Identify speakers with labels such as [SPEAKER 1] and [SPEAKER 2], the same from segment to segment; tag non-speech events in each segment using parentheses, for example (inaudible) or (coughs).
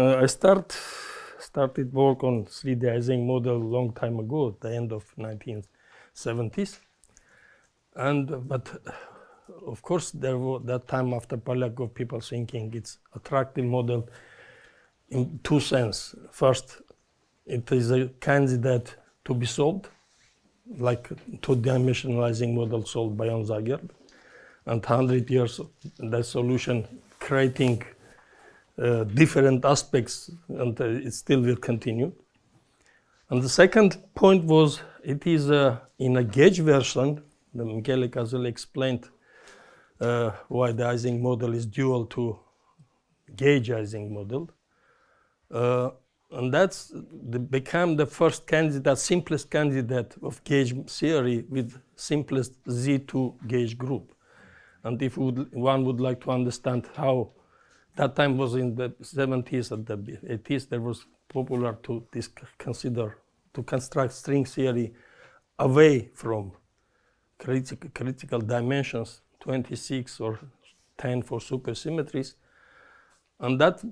[SPEAKER 1] uh, I start started work on 3D Ising model long time ago, at the end of 1970s. And but of course there was that time after Polyakov, people thinking it's attractive model in two sense. First, it is a candidate to be solved, like two-dimensional Ising model solved by Onsager, and 100 years the solution creating uh, different aspects, and uh, it still will continue. And the second point was it is uh, in a gauge version. The Michele Caselli explained why the Ising model is dual to gauge Ising model. And that's the, become the first candidate, simplest candidate of gauge theory with simplest Z2 gauge group. And if would, one would like to understand how that time was in the 70s and the 80s, there was popular to consider, to construct string theory away from critical, dimensions, 26 or 10 for supersymmetries. And that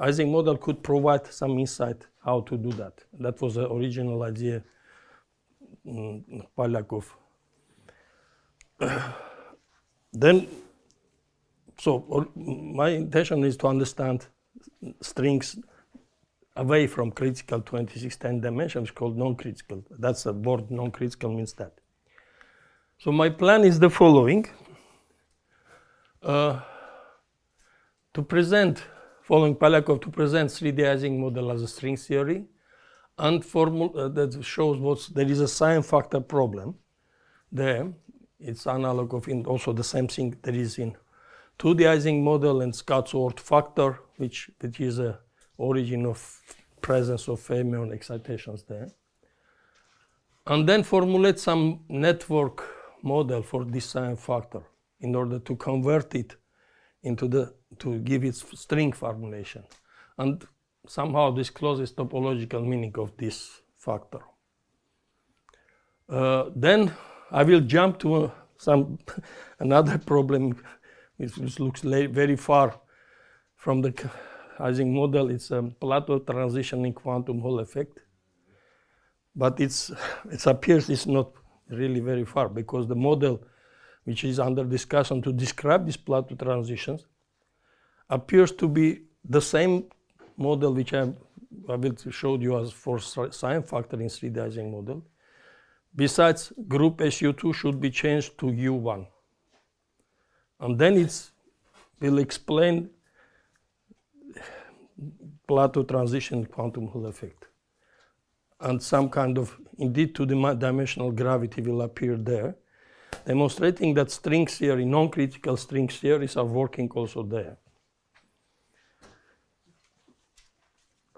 [SPEAKER 1] Ising model could provide some insight how to do that. That was the original idea in mm, (clears throat) then, so my intention is to understand strings away from critical 26 10 dimensions called non-critical. That's a word non-critical means that. So my plan is the following. Uh, to present following Polyakov to present 3D Ising model as a string theory and formula uh, that shows what there is a sign factor problem there. It's analog of in also the same thing that is in 2D Ising model and Kac-Ward factor, which, which is a origin of presence of fermion excitations there. And then formulate some network model for this sign factor in order to convert it into the to give its string formulation and somehow discloses topological meaning of this factor. Uh, then I will jump to uh, some (laughs) another problem which looks very far from the Ising model. It's a plateau transition in quantum Hall effect. But it's, it appears it's not really very far because the model which is under discussion to describe these plateau transitions, appears to be the same model which I, I will show you as for sign factor in 3D Ising model. Besides, group SU2 should be changed to U1. And then it will explain plateau transition quantum Hall effect. And some kind of, indeed, two-dimensional gravity will appear there demonstrating that string theory, non-critical string theories are working also there.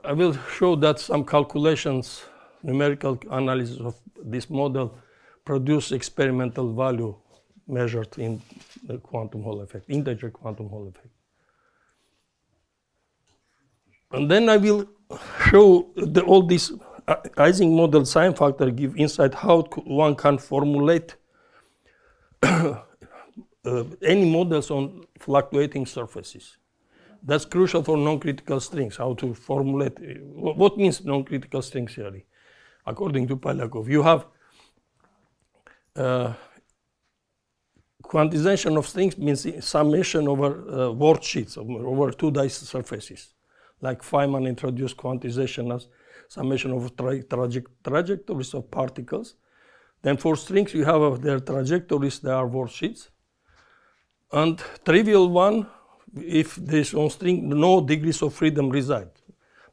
[SPEAKER 1] I will show that some calculations, numerical analysis of this model produce experimental value measured in the quantum Hall effect, integer quantum Hall effect. And then I will show the, all these uh, Ising model sign factor give insight how one can formulate (coughs) uh, any models on fluctuating surfaces. That's crucial for non-critical strings, how to formulate, what means non-critical string theory? According to Polyakov, you have uh, quantization of strings means summation over uh, world sheets, over two dice surfaces. Like Feynman introduced quantization as summation of tra trajectories of particles. Then for strings, you have their trajectories, they are worldsheets. And trivial one, if there's on string, no degrees of freedom reside.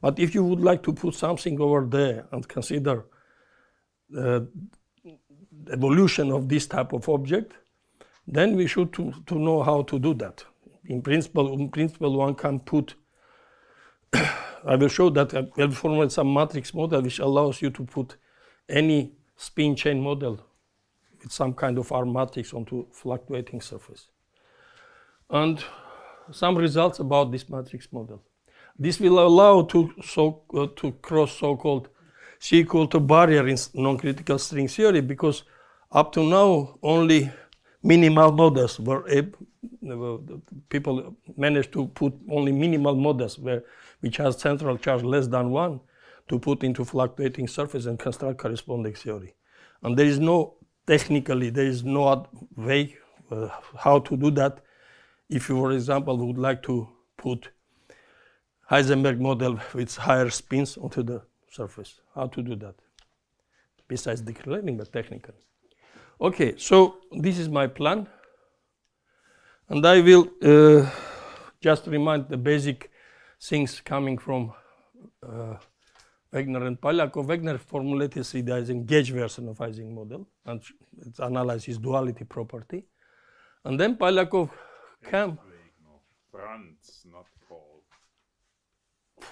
[SPEAKER 1] But if you would like to put something over there and consider the evolution of this type of object, then we should to, to know how to do that. In principle, in principle, one can put, (coughs) I will show that I will formulate some matrix model which allows you to put any spin chain model with some kind of R matrix onto fluctuating surface. And some results about this matrix model. This will allow to, so, uh, to cross so-called C equal to barrier in non-critical string theory because up to now only minimal models were people managed to put only minimal models where which has central charge less than one to put into fluctuating surface and construct corresponding theory. And there is no technically there is no way uh, how to do that. If you, for example, would like to put Heisenberg model with higher spins onto the surface, how to do that? Besides declaring, but technically. Okay, so this is my plan. And I will uh, just remind the basic things coming from uh, Wegner and Polyakov. Wegner formulated the Ising gauge version of Ising model and it analyzes duality property. And then Polyakov came.
[SPEAKER 2] Franz, not Paul.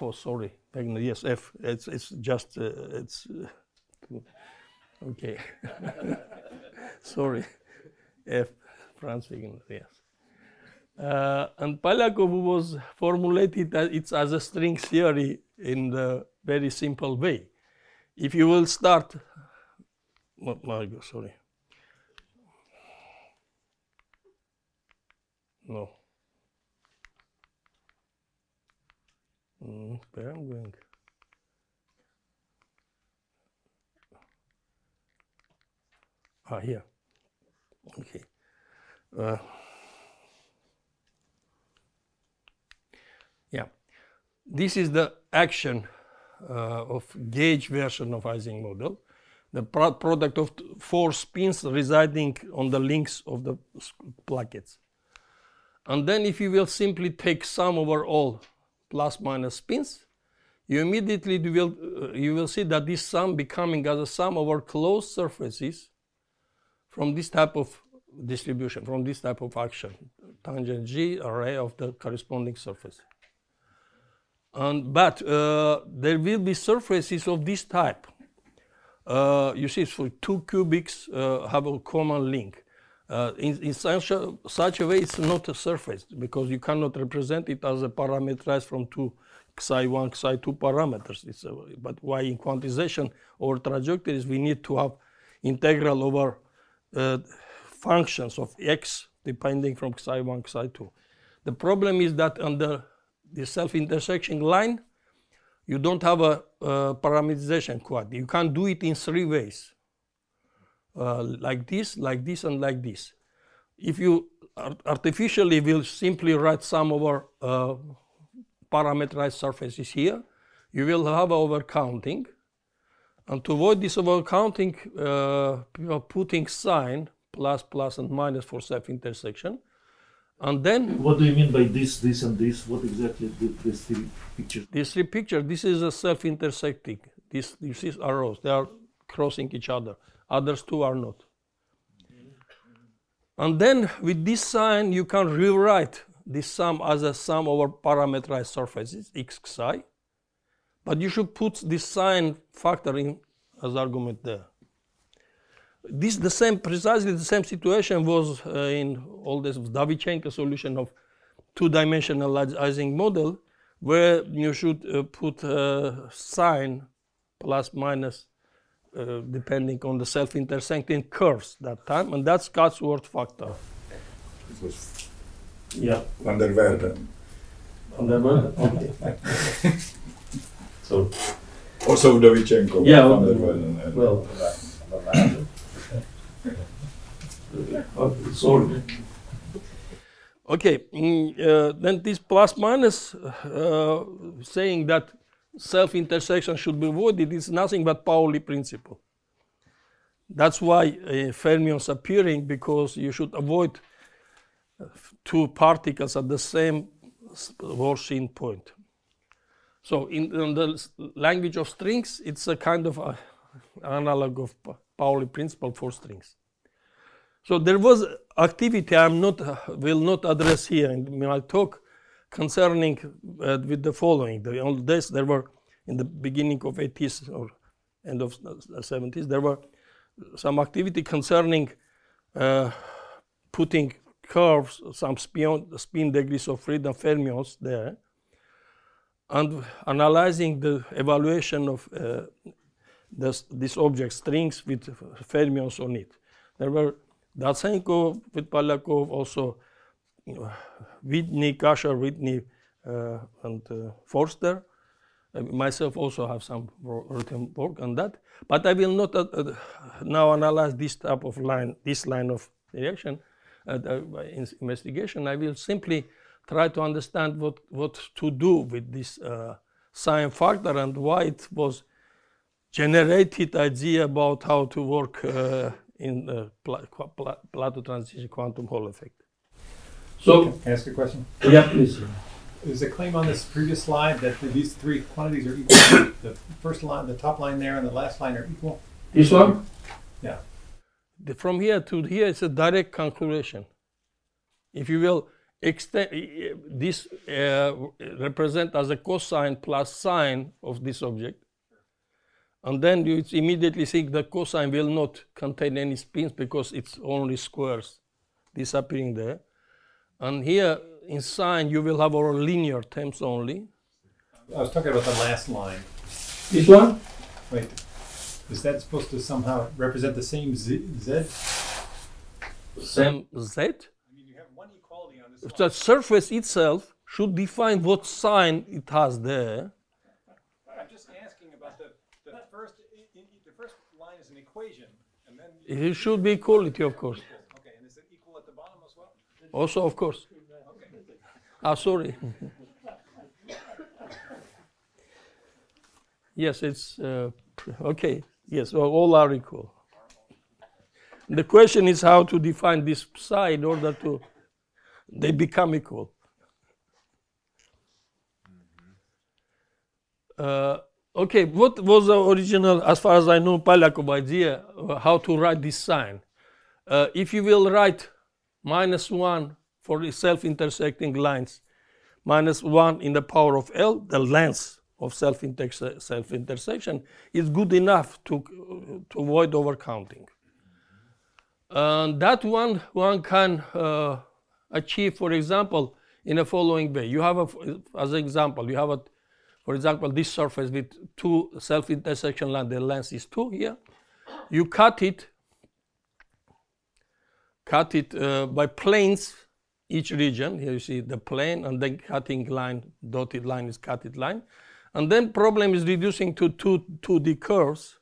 [SPEAKER 1] Oh, sorry, Wegner. Yes, F. It's it's just uh, it's uh, okay. (laughs) sorry, F. Franz Wegner. Yes. Uh, and Polyakov was formulated as, it's as a string theory in the very simple way. If you will start, sorry. No. Mm, where I'm going? Ah, here. Okay. Uh, Yeah. This is the action uh, of gauge version of Ising model. The pro product of four spins residing on the links of the plaquettes. And then if you will simply take sum over all plus minus spins, you immediately will, uh, you will see that this sum becoming as a sum over closed surfaces from this type of distribution, from this type of action, tangent G array of the corresponding surface. And, but uh, there will be surfaces of this type. Uh, you see, for two cubics uh, have a common link. Uh, in, in such, a, such, a, way, it's not a surface because you cannot represent it as a parameterized from two psi1, psi2 parameters. A, but why in quantization or trajectories, we need to have integral over uh, functions of x depending from psi1, psi2. The problem is that under the self-intersection line, you don't have a, a, parameterization quad. You can do it in three ways, uh, like this, like this, and like this. If you artificially will simply write some over uh, parameterized surfaces here, you will have overcounting. And to avoid this overcounting, uh, putting sign, plus, plus, and minus for self-intersection. And then.
[SPEAKER 3] What do you mean by this, this, and this? What exactly these three pictures?
[SPEAKER 1] These three pictures. This is a self-intersecting. These these arrows. They are crossing each other. Others two are not. And then with this sign, you can rewrite this sum as a sum over parameterized surfaces, x psi. But you should put this sign factor in as argument there this the same precisely the same situation was uh, in all this Vdovichenko solution of two-dimensional Ising model, where you should uh, put uh, sign plus minus uh, depending on the self-intersecting curves that time, and that's Kac-Ward factor.
[SPEAKER 2] It was
[SPEAKER 1] yeah.
[SPEAKER 2] Van der Waerden.
[SPEAKER 1] Van der Waerden. Okay. (laughs)
[SPEAKER 2] so. Also Vdovichenko.
[SPEAKER 1] Yeah. Van der Waerden. Well. (coughs) Sorry. Okay, mm, uh, then this plus minus uh, saying that self-intersection should be avoided is nothing but Pauli principle. That's why uh, fermions appearing because you should avoid uh, two particles at the same Vorshin point. So in, in, the language of strings, it's a kind of a analog of Pauli principle for strings. So there was activity I'm not will not address here in my talk concerning uh, with the following. The old days there were in the beginning of 80s or end of 70s there were some activity concerning uh, putting curves, some spin, spin degrees of freedom fermions there, and analyzing the evaluation of uh, this, object strings with fermions on it. There were Dotsenko with Polyakov also Whitney, Kasher, Whitney, uh, and uh, Forster. I myself also have some written work on that, but I will not uh, uh, now analyze this type of line, this line of reaction uh, uh, investigation. I will simply try to understand what, what to do with this uh, sign factor and why it was generated idea about how to work uh, in the pla- qua- plateau transition quantum Hall effect. So,
[SPEAKER 4] Can I ask a question?
[SPEAKER 1] yeah, please.
[SPEAKER 4] There's a claim on this previous slide that these three quantities are equal. (coughs) The first line, the top line there and the last line are equal.
[SPEAKER 1] This one?
[SPEAKER 4] Yeah.
[SPEAKER 1] The- From here to here, it's a direct calculation. If you will extend this uh, represent as a cosine plus sine of this object, and then you immediately think the cosine will not contain any spins because it's only squares disappearing there. And here in sine, you will have our linear terms only.
[SPEAKER 4] I was talking about the last line.
[SPEAKER 1] This one?
[SPEAKER 4] Wait, is that supposed to somehow represent the same z? z?
[SPEAKER 1] Same z.
[SPEAKER 4] I mean, you have one equality on this
[SPEAKER 1] the surface itself should define what sign it has there.
[SPEAKER 4] I'm just asking about the, the first. the first line is an equation, and then.
[SPEAKER 1] It should be equality, of course.
[SPEAKER 4] Okay, and is it equal at the bottom as well?
[SPEAKER 1] Also, of course. Ah, sorry. yes, it's uh, okay. Yes, well, all are equal. The question is how to define this psi in order to they become equal. Uh, okay, what was the original, as far as I know, Polyakov idea, uh, how to write this sign? Uh, if you will write minus 1 for the self-intersecting lines, minus 1 in the power of L, the length of self-interse- self-intersection, is good enough to, to avoid overcounting. And that one one can uh, achieve, for example, in the following way. You have, a, as an example, you have, a, for example, this surface with two self-intersection lines. The length is 2 here. You cut it cut it uh, by planes each region. Here you see the plane and then cutting line, dotted line is cutted line. And then problem is reducing to two 2D curves.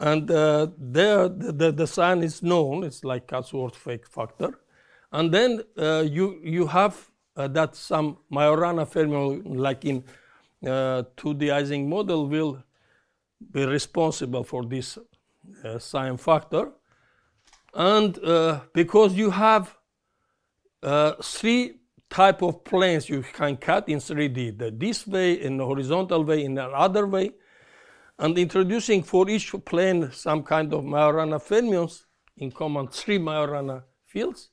[SPEAKER 1] And uh, there the, the, the sign is known, it's like Kac-Ward fake factor. And then uh, you, you have uh, that some Majorana fermion, like in uh, 2D Ising model, will be responsible for this uh, sign factor. And uh, because you have uh, three type of planes you can cut in 3D, the this way, in the horizontal way, in another way, and introducing for each plane some kind of Majorana fermions in common three Majorana fields,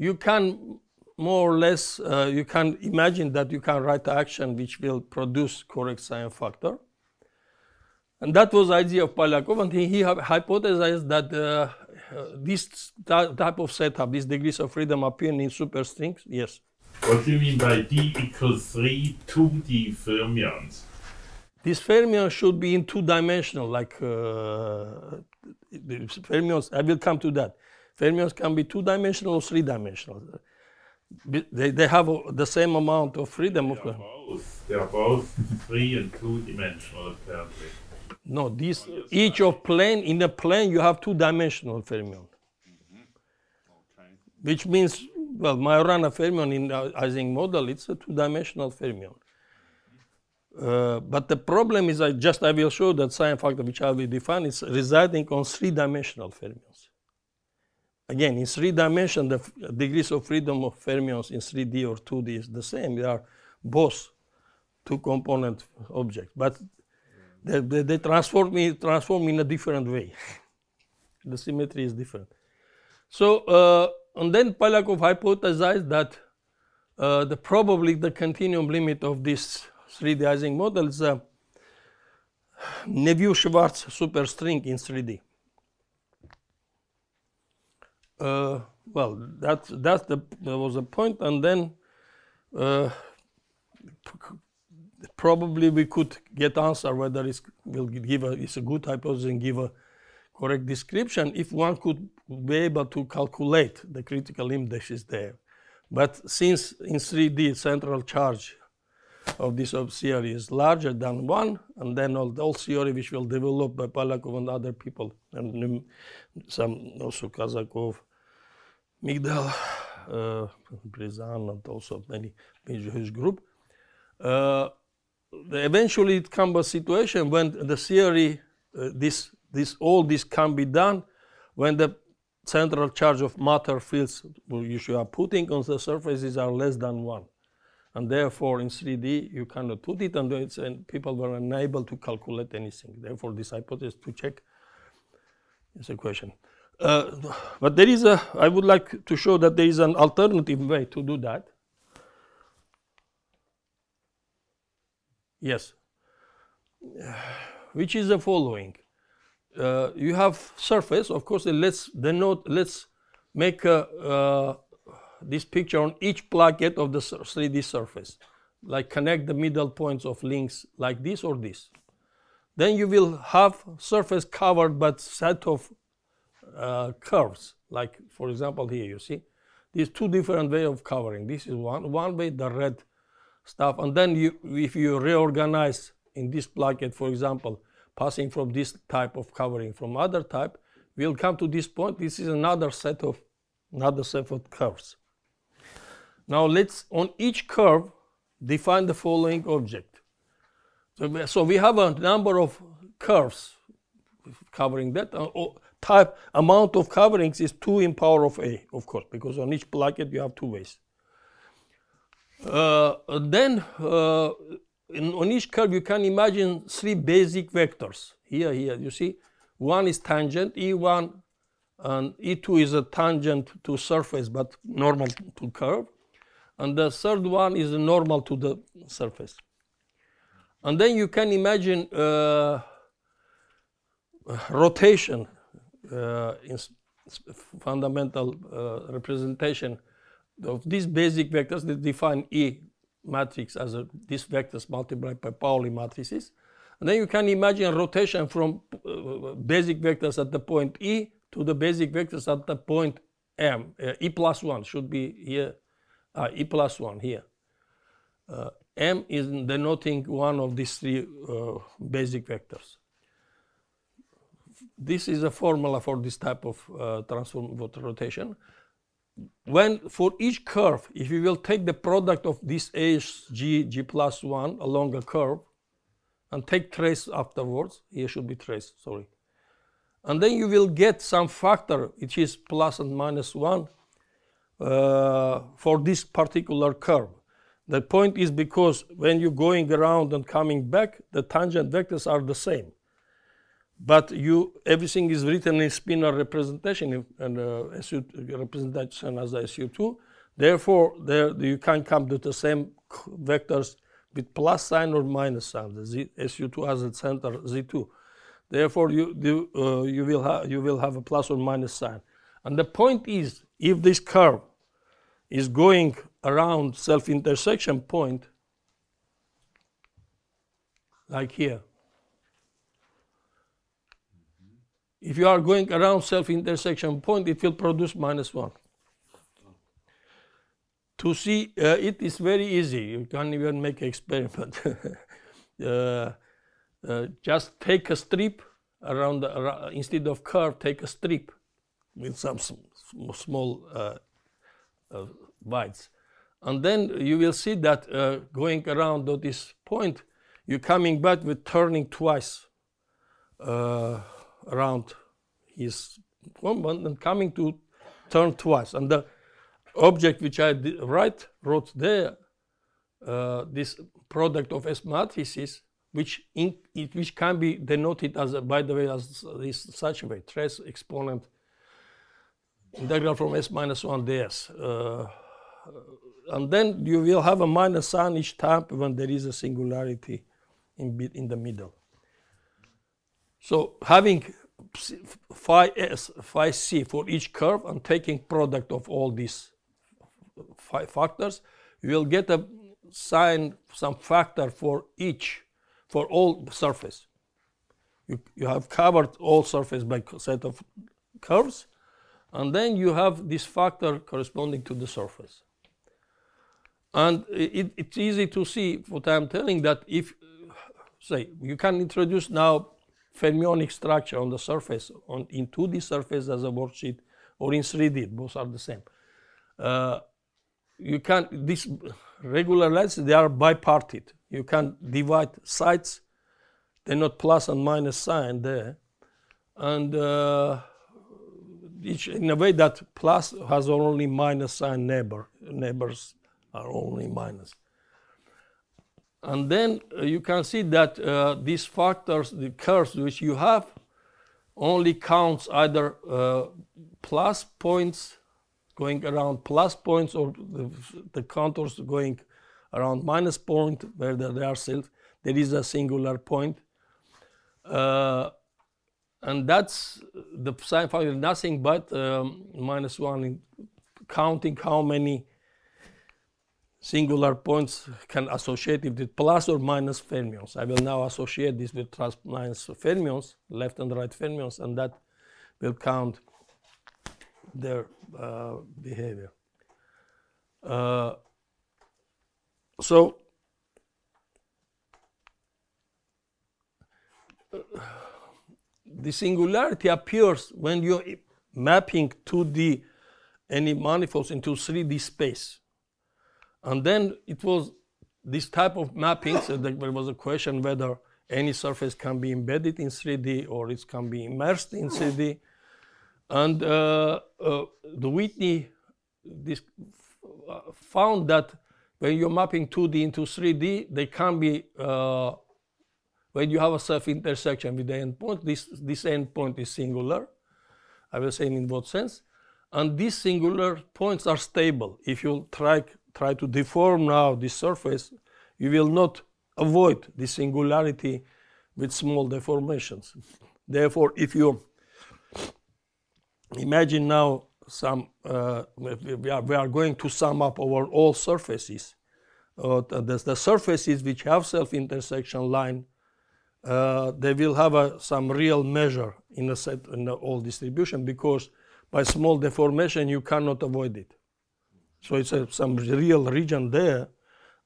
[SPEAKER 1] you can more or less, uh, you can imagine that you can write action which will produce correct sign factor. And that was the idea of Polyakov, and he, he hypothesized that uh, uh, this ty- type of setup, these degrees of freedom appear in superstrings. Yes.
[SPEAKER 5] What do you mean by d equals 3 2D fermions?
[SPEAKER 1] This fermion should be in two dimensional, like uh, the fermions. I will come to that. Fermions can be two dimensional or three dimensional. They, they have uh, the same amount of freedom. Of
[SPEAKER 5] They are both. They are both 3 and 2 dimensional apparently.
[SPEAKER 1] no, this each of plane in the plane you have two dimensional fermion,
[SPEAKER 2] Okay.
[SPEAKER 1] which means well, Majorana fermion in the Ising model it's a two dimensional fermion. Uh, but the problem is, I just I will show that sign factor which I will define is residing on three-dimensional fermions. Again, in three dimension, the degrees of freedom of fermions in 3D or 2D is the same. They are both two-component objects, but they, they, they transform, in, transform in a different way. (laughs) the symmetry is different. So, uh, and then Polyakov hypothesized that uh, the probably the continuum limit of this 3D Ising model is a Neveu-Schwarz superstring in 3D. Uh, well, that's that's the that was a point, and then uh, probably we could get answer whether it's will give a it's a good hypothesis and give a correct description if one could be able to calculate the critical indexes there. But since in 3D central charge of this theory is larger than one, and then all the theory which will develop by Polyakov and other people, and some also Kazakov, Migdal, uh, and also many major huge group. Uh, eventually, it comes a situation when the theory, uh, this, this, all this can be done when the central charge of matter fields which you are putting on the surfaces are less than one. And therefore, in 3D, you cannot put it, and, and people were unable to calculate anything. Therefore, this hypothesis to check is a question. Uh, but there is a, I would like to show that there is an alternative way to do that. Yes. (sighs) Which is the following. Uh, you have surface, of course, let's denote, let's make a, uh, this picture on each plaquette of the 3D surface. Like connect the middle points of links like this or this. Then you will have surface covered by set of uh, curves. Like for example here, you see, these two different way of covering. This is one one way, the red stuff, and then you, if you reorganize in this plaquette, for example, passing from this type of covering from other type, we'll come to this point. This is another set of another set of curves. Now let's on each curve define the following object. So, we- so we have a number of curves covering that. Uh, type amount of coverings is 2 in power of a, of course, because on each plaquette you have two ways. Uh, then uh, in, on each curve you can imagine three basic vectors. Here, here, you see, one is tangent, E1, and E2 is a tangent to surface but normal to curve. And the third one is normal to the surface. And then you can imagine uh, rotation fundamental uh, representation of these basic vectors that define E matrix as a, these vectors multiplied by Pauli matrices. And then you can imagine rotation from uh, basic vectors at the point E to the basic vectors at the point M. Uh, e plus 1 should be here, uh, E plus 1 here. Uh, M is denoting one of these three uh, basic vectors this is a formula for this type of uh, transform rotation. When for each curve, if you will take the product of this h g g plus one along a curve, and take trace afterwards, here should be trace, sorry, and then you will get some factor which is plus and minus one uh, for this particular curve. The point is because when you're going around and coming back, the tangent vectors are the same but you everything is written in spinor representation and uh, SU representation as a SU2. Therefore, there you can come to the same vectors with plus sign or minus sign. The Z, SU2 has a center Z2. Therefore, you you, uh, you will have you will have a plus or minus sign. And the point is, if this curve is going around self-intersection point, like here, if you are going around self-intersection point, it will produce minus 1. To see uh, it is very easy. You can even make experiment. (laughs) uh, uh, just take a strip around, the, ar- instead of curve, take a strip with some sm- sm- small uh, uh, bites. And then you will see that uh, going around this point, you're coming back with turning twice uh, around his compound and coming to turn twice. And the object which I write, wrote there, uh, this product of S matrices, which in, it, which can be denoted as, a, by the way, as this such a way, trace exponent integral from S minus 1 ds. Uh, and then you will have a minus sign each time when there is a singularity in, in the middle. So having phi eh, s, phi c for each curve and taking product of all these factors, you will get a sign, some factor for each, for all surface. You, you have covered all surface by set of curves, and then you have this factor corresponding to the surface. And it, it's easy to see what I'm telling that if, say, you can introduce now fermionic structure on the surface, on in 2D surface as a worldsheet, or in 3D, both are the same. Uh, you can, these regular lines, they are bipartite. You can divide sides, they're not plus and minus sign there. And uh, in a way that plus has only minus sign neighbor, neighbors are only minus. And then uh, you can see that uh, these factors, the curves which you have, only counts either uh, plus points going around plus points or the, the contours going around minus point where there are self. There is a singular point. Uh, and that's the sign function, nothing but um, minus one in counting how many singular points can associate with plus or minus fermions. I will now associate this with plus minus fermions, left and right fermions, and that will count their uh, behavior. Uh, so, the singularity appears when you're mapping 2D any manifolds into 3D space. And then it was this type of mapping, so there was a question whether any surface can be embedded in 3D or it can be immersed in 3D. And uh, uh, the Whitney this, uh, found that when you're mapping 2D into 3D, they can be, uh, when you have a self-intersection with the endpoint, this, this endpoint is singular. I will say in what sense. And these singular points are stable. If you try try to deform now this surface, you will not avoid the singularity with small deformations. Therefore, if you imagine now some, uh, we, are, we are going to sum up over all surfaces. Uh, the, the, surfaces which have self-intersection line, uh, they will have a, some real measure in a set in the all distribution because by small deformation you cannot avoid it. So it's a, some real region there,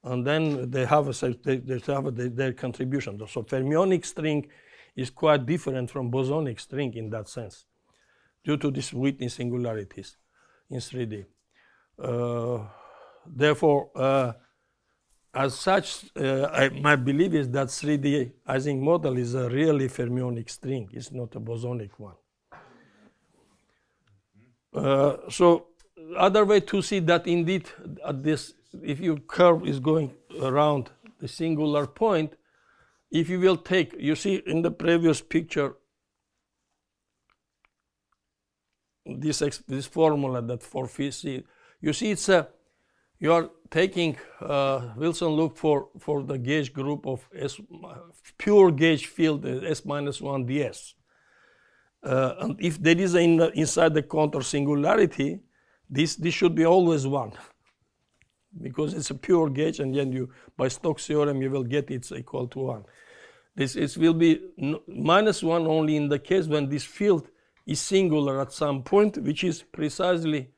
[SPEAKER 1] and then they have a, they, they have a, their contribution. So fermionic string is quite different from bosonic string in that sense, due to these Whitney singularities in 3D. Uh, therefore, uh, as such, uh, I, my belief is that 3D Ising model is a really fermionic string. It's not a bosonic one. Uh, so other way to see that indeed at this, if your curve is going around the singular point, if you will take, you see in the previous picture, this, this formula that for physics, you see it's a, you are taking uh, Wilson loop for, for the gauge group of S, pure gauge field S minus 1 ds. Uh, and if there is in inside the contour singularity, this, this should be always 1 because it's a pure gauge and then you, by Stokes theorem, you will get it's equal to 1. This is, will be minus 1 only in the case when this field is singular at some point, which is precisely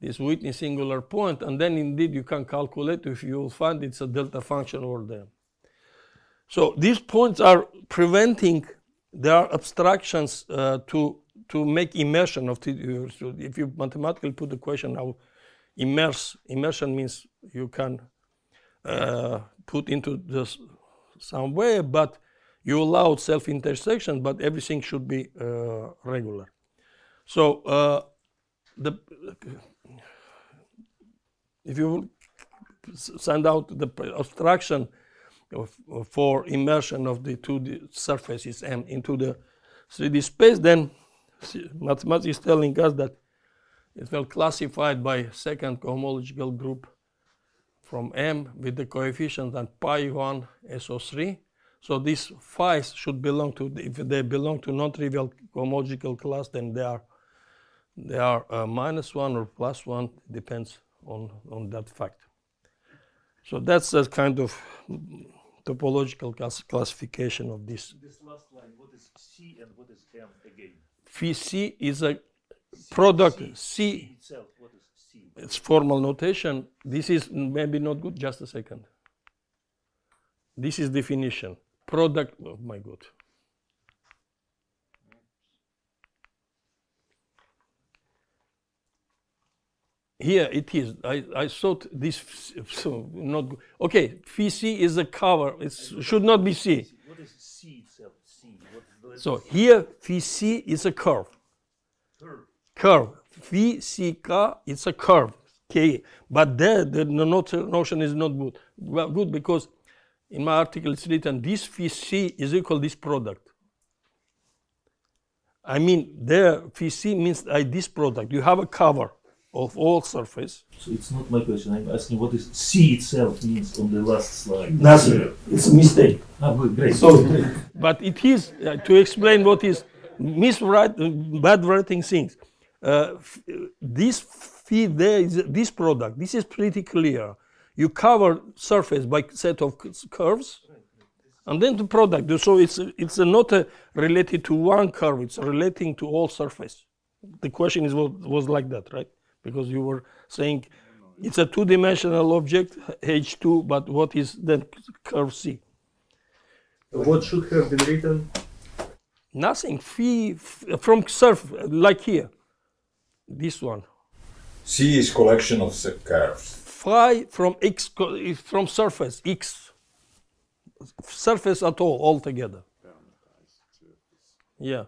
[SPEAKER 1] this Whitney singular point, and then indeed you can calculate if you will find it's a delta function over there. So these points are preventing, there are abstractions uh, to to make immersion of so if you mathematically put the question how immerse, immersion means you can uh, put into this some way, but you allow self-intersection, but everything should be uh, regular. So uh, the if you send out the abstraction of, for immersion of the two surfaces and into the 3D space, then mathematics is telling us that it will classified by second cohomological group from M with the coefficient at pi 1 SO3. So these phi's should belong to, if they belong to non-trivial cohomological class, then they are, they are uh, minus 1 or plus 1, depends on, on that fact. So that's a kind of topological class classification of this.
[SPEAKER 3] This last line, what is C and what is M again?
[SPEAKER 1] Phi c is a product
[SPEAKER 3] C,
[SPEAKER 1] C.
[SPEAKER 3] itself, what is C?
[SPEAKER 1] it's formal notation. This is maybe not good. Just a second. This is definition. Product. Oh my God. Here it is. I, I thought this (laughs) so not good. Okay, phi c is a cover. It should not be c.
[SPEAKER 3] What is C itself? C. What
[SPEAKER 1] So here phi c is a curve. Curve. Phi c k it's a curve. K. But there the not- notion is not good. Well, good because in my article it's written this phi c is equal this product. I mean there phi c means like this product. You have a cover of all surface.
[SPEAKER 3] So it's not my question. I'm asking what is C itself means on the last slide.
[SPEAKER 1] Nothing. It's a mistake.
[SPEAKER 3] Ah, good, great.
[SPEAKER 1] So, but it is uh, to explain what is miswrite, bad writing things. Uh, f- this feed there is this product. This is pretty clear. You cover surface by set of c- curves, and then the product. So it's it's not uh, related to one curve. It's relating to all surface. The question is was, was like that, right? Because you were saying it's a two-dimensional object H2, but what is then curve C?
[SPEAKER 6] What should have been written?
[SPEAKER 1] Nothing. Phi from surf like here. This one.
[SPEAKER 7] C is collection of the curves.
[SPEAKER 1] Phi from x from surface x. Surface at all altogether. Yeah,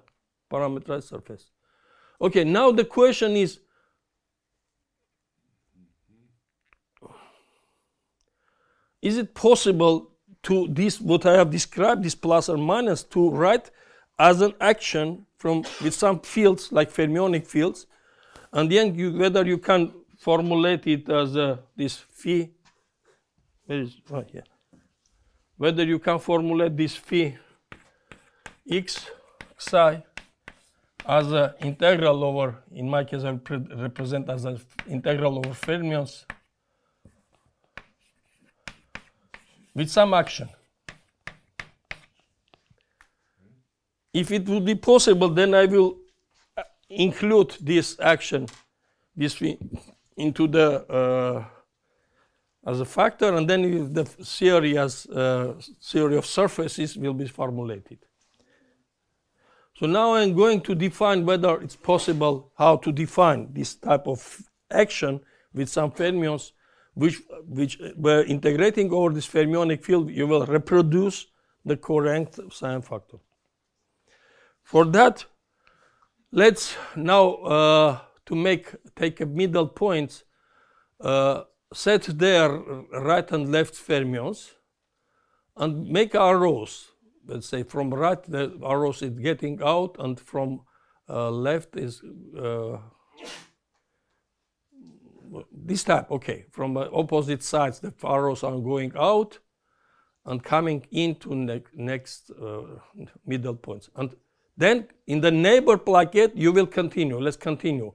[SPEAKER 1] parameterized surface. Okay, now the question is. Is it possible to this what I have described, this plus or minus, to write as an action from with some fields like fermionic fields, and then you, whether you can formulate it as this phi. Where is oh, right here? Whether you can formulate this phi x psi as an integral over, in my case, I represent as an integral over fermions with some action. If it would be possible, then I will uh, include this action, this into the uh, as a factor, and then the theory as uh, theory of surfaces will be formulated. So now I'm going to define whether it's possible how to define this type of action with some fermions, which which uh, where integrating over this fermionic field, you will reproduce the correct sign factor. For that, let's now uh, to make take a middle point, uh, set their right and left fermions, and make arrows. Let's say from right the arrows is getting out, and from uh, left is uh, this type. Okay, from opposite sides the arrows are going out and coming into ne- next uh, middle points. And then in the neighbor plaquette, you will continue. Let's continue.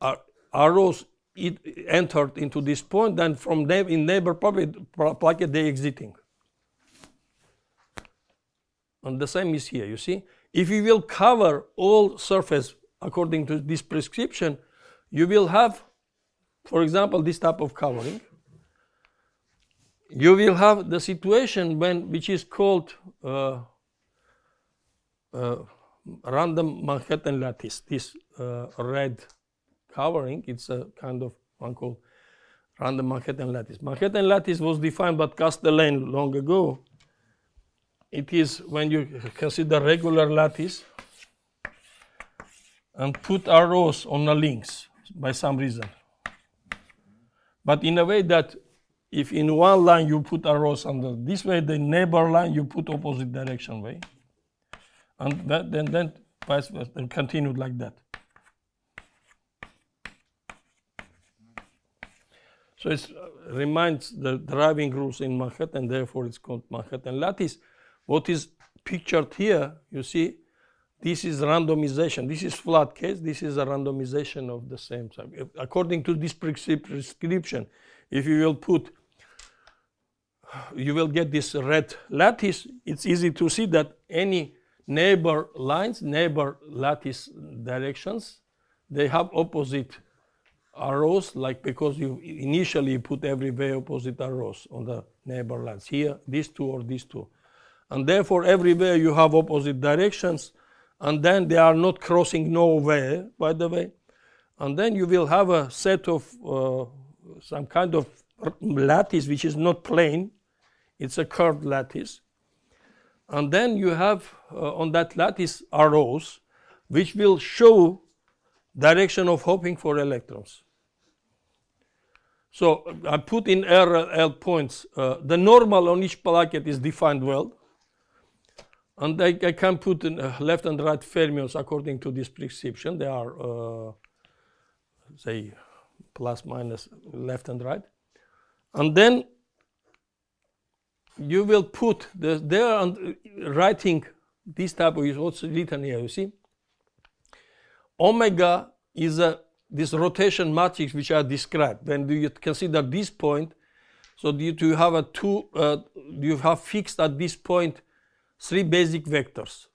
[SPEAKER 1] Ar- arrows it entered into this point, then from neigh- in neighbor plaquette they exiting. And the same is here, you see. If you will cover all surface according to this prescription, you will have, for example, this type of covering you will have the situation when which is called uh, uh, random Manhattan lattice. This uh, red covering, it's a kind of one called random Manhattan lattice. Manhattan lattice was defined by Kasteleyn long ago. It is when you consider regular lattice and put arrows on the links by some reason. But in a way that if in one line you put arrows the this way, the neighbor line you put opposite direction way, and that, then then vice versa, and continued like that. So it uh, reminds the driving rules in Manhattan, therefore it's called Manhattan lattice. What is pictured here, you see, this is randomization. This is flat case. This is a randomization of the same type. According to this prescription, if you will put you will get this red lattice. It's easy to see that any neighbor lines, neighbor lattice directions, they have opposite arrows, like because you initially put every way opposite arrows on the neighbor lines. Here, these two or these two. And therefore, everywhere you have opposite directions, and then they are not crossing nowhere, by the way. And then you will have a set of uh, some kind of lattice which is not plane, it's a curved lattice. And then you have uh, on that lattice arrows which will show direction of hopping for electrons. So I put in RL points. Uh, the normal on each plaquette is defined well. And I, I can put in uh, left and right fermions according to this prescription. They are, uh, say, plus minus left and right. And then you will put the, there and writing this type of is also written here, you see. Omega is a, this rotation matrix which I described. When you consider this point, so you have a two, uh, you have fixed at this point three basic vectors.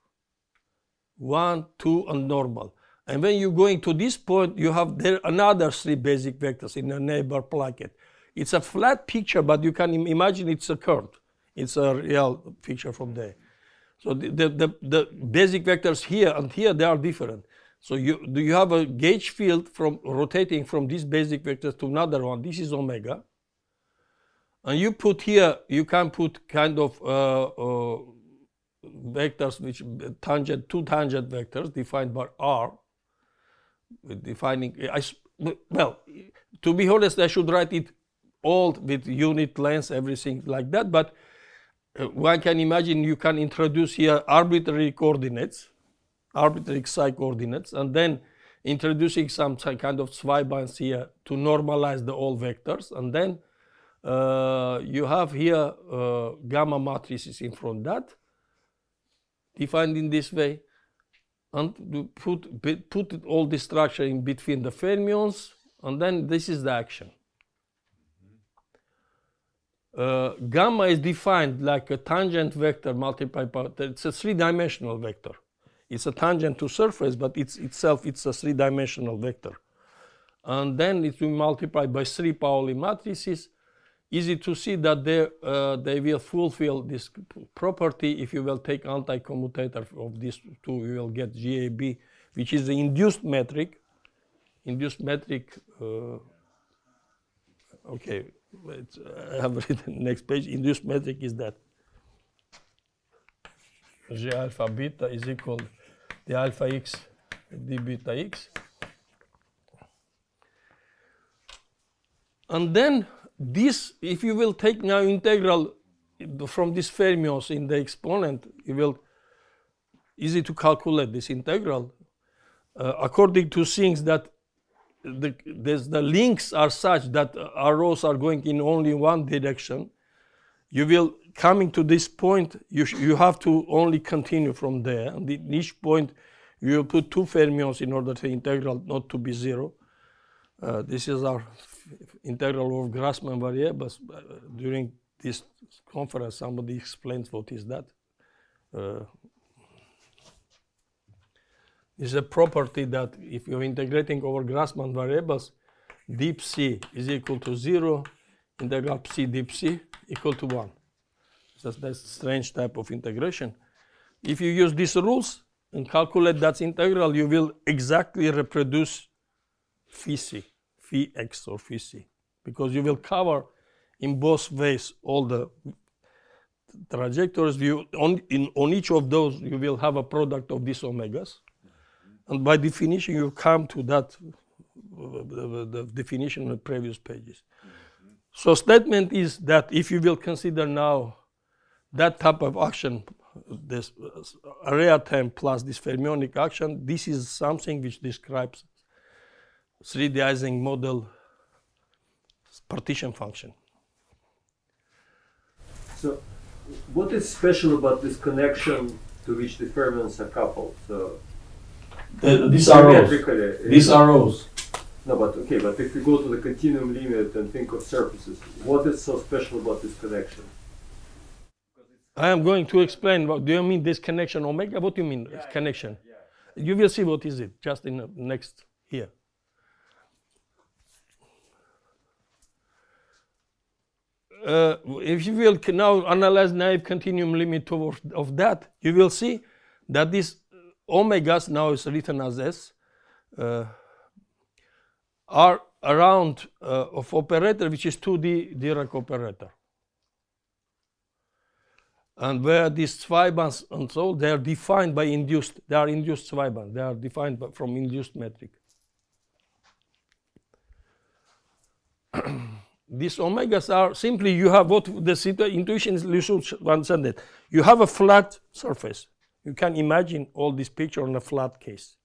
[SPEAKER 1] One, two, and normal. And when you're going to this point, you have there another three basic vectors in a neighbor plaquette. It's a flat picture, but you can imagine it's a curve. It's a real picture from there. So the, the, the, the basic vectors here and here, they are different. So you, do you have a gauge field from rotating from this basic vector to another one? This is omega. And you put here, you can put kind of uh, uh, vectors which tangent, two tangent vectors defined by R, defining, I, well, to be honest, I should write it all with unit length, everything like that, but uh, one can imagine you can introduce here arbitrary coordinates arbitrary psi coordinates and then introducing some kind of Zweibeins here to normalize the all vectors and then uh, you have here uh, gamma matrices in front that defined in this way and put, put all the structure in between the fermions and then this is the action. Uh, gamma is defined like a tangent vector multiplied by, it's a three-dimensional vector. It's a tangent to surface, but it's itself it's a three-dimensional vector. And then it will multiply by three Pauli matrices. Easy to see that they, uh, they will fulfill this property. If you will take anti-commutator of these two, you will get GAB, which is the induced metric. Induced metric, uh, okay, I have (laughs) written next page. Induced metric is that G alpha beta is equal to the alpha x d beta x. And then this, if you will take now integral from this fermions in the exponent, you will easy to calculate this integral uh, according to things that the, the links are such that arrows are going in only one direction. You will coming to this point, you, you have to only continue from there. And in each point, you will put two fermions in order to integral not to be zero. Uh, this is our integral of Grassmann variables. Uh, during this conference, somebody explains what is that. Uh, is a property that if you're integrating over Grassmann variables, deep C is equal to zero, integral C deep C equal to one. That's that strange type of integration. If you use these rules and calculate that integral, you will exactly reproduce phi c, phi x or phi c, because you will cover in both ways all the trajectories. You, on, in, on each of those, you will have a product of these omegas. And by definition, you come to that uh, the, the definition in the previous pages. So statement is that if you will consider now that type of action, this uh, area term plus this fermionic action, this is something which describes 3D Ising model partition function.
[SPEAKER 6] So, what is special about this connection to which the fermions are coupled? So,
[SPEAKER 1] the, these arrows. Eh? These arrows.
[SPEAKER 6] No, but okay, but if you go to the continuum limit and think of surfaces, what is so special about this connection?
[SPEAKER 1] I am going to explain. What do you mean this connection omega? What do you mean yeah, connection? Yeah, yeah. You will see what is it just in the next here. Uh, if you will now analyze naive continuum limit toward, of that, you will see that this omegas now is written as s uh, are around uh, of operator which is 2D Dirac operator. And where these Zweibeins and so they are defined by induced, they are induced Zweibeins, they are defined by, from induced metric. (clears throat) these omegas are simply you have what the intuition is should understand that you have a flat surface. You can imagine all this picture on a flat case.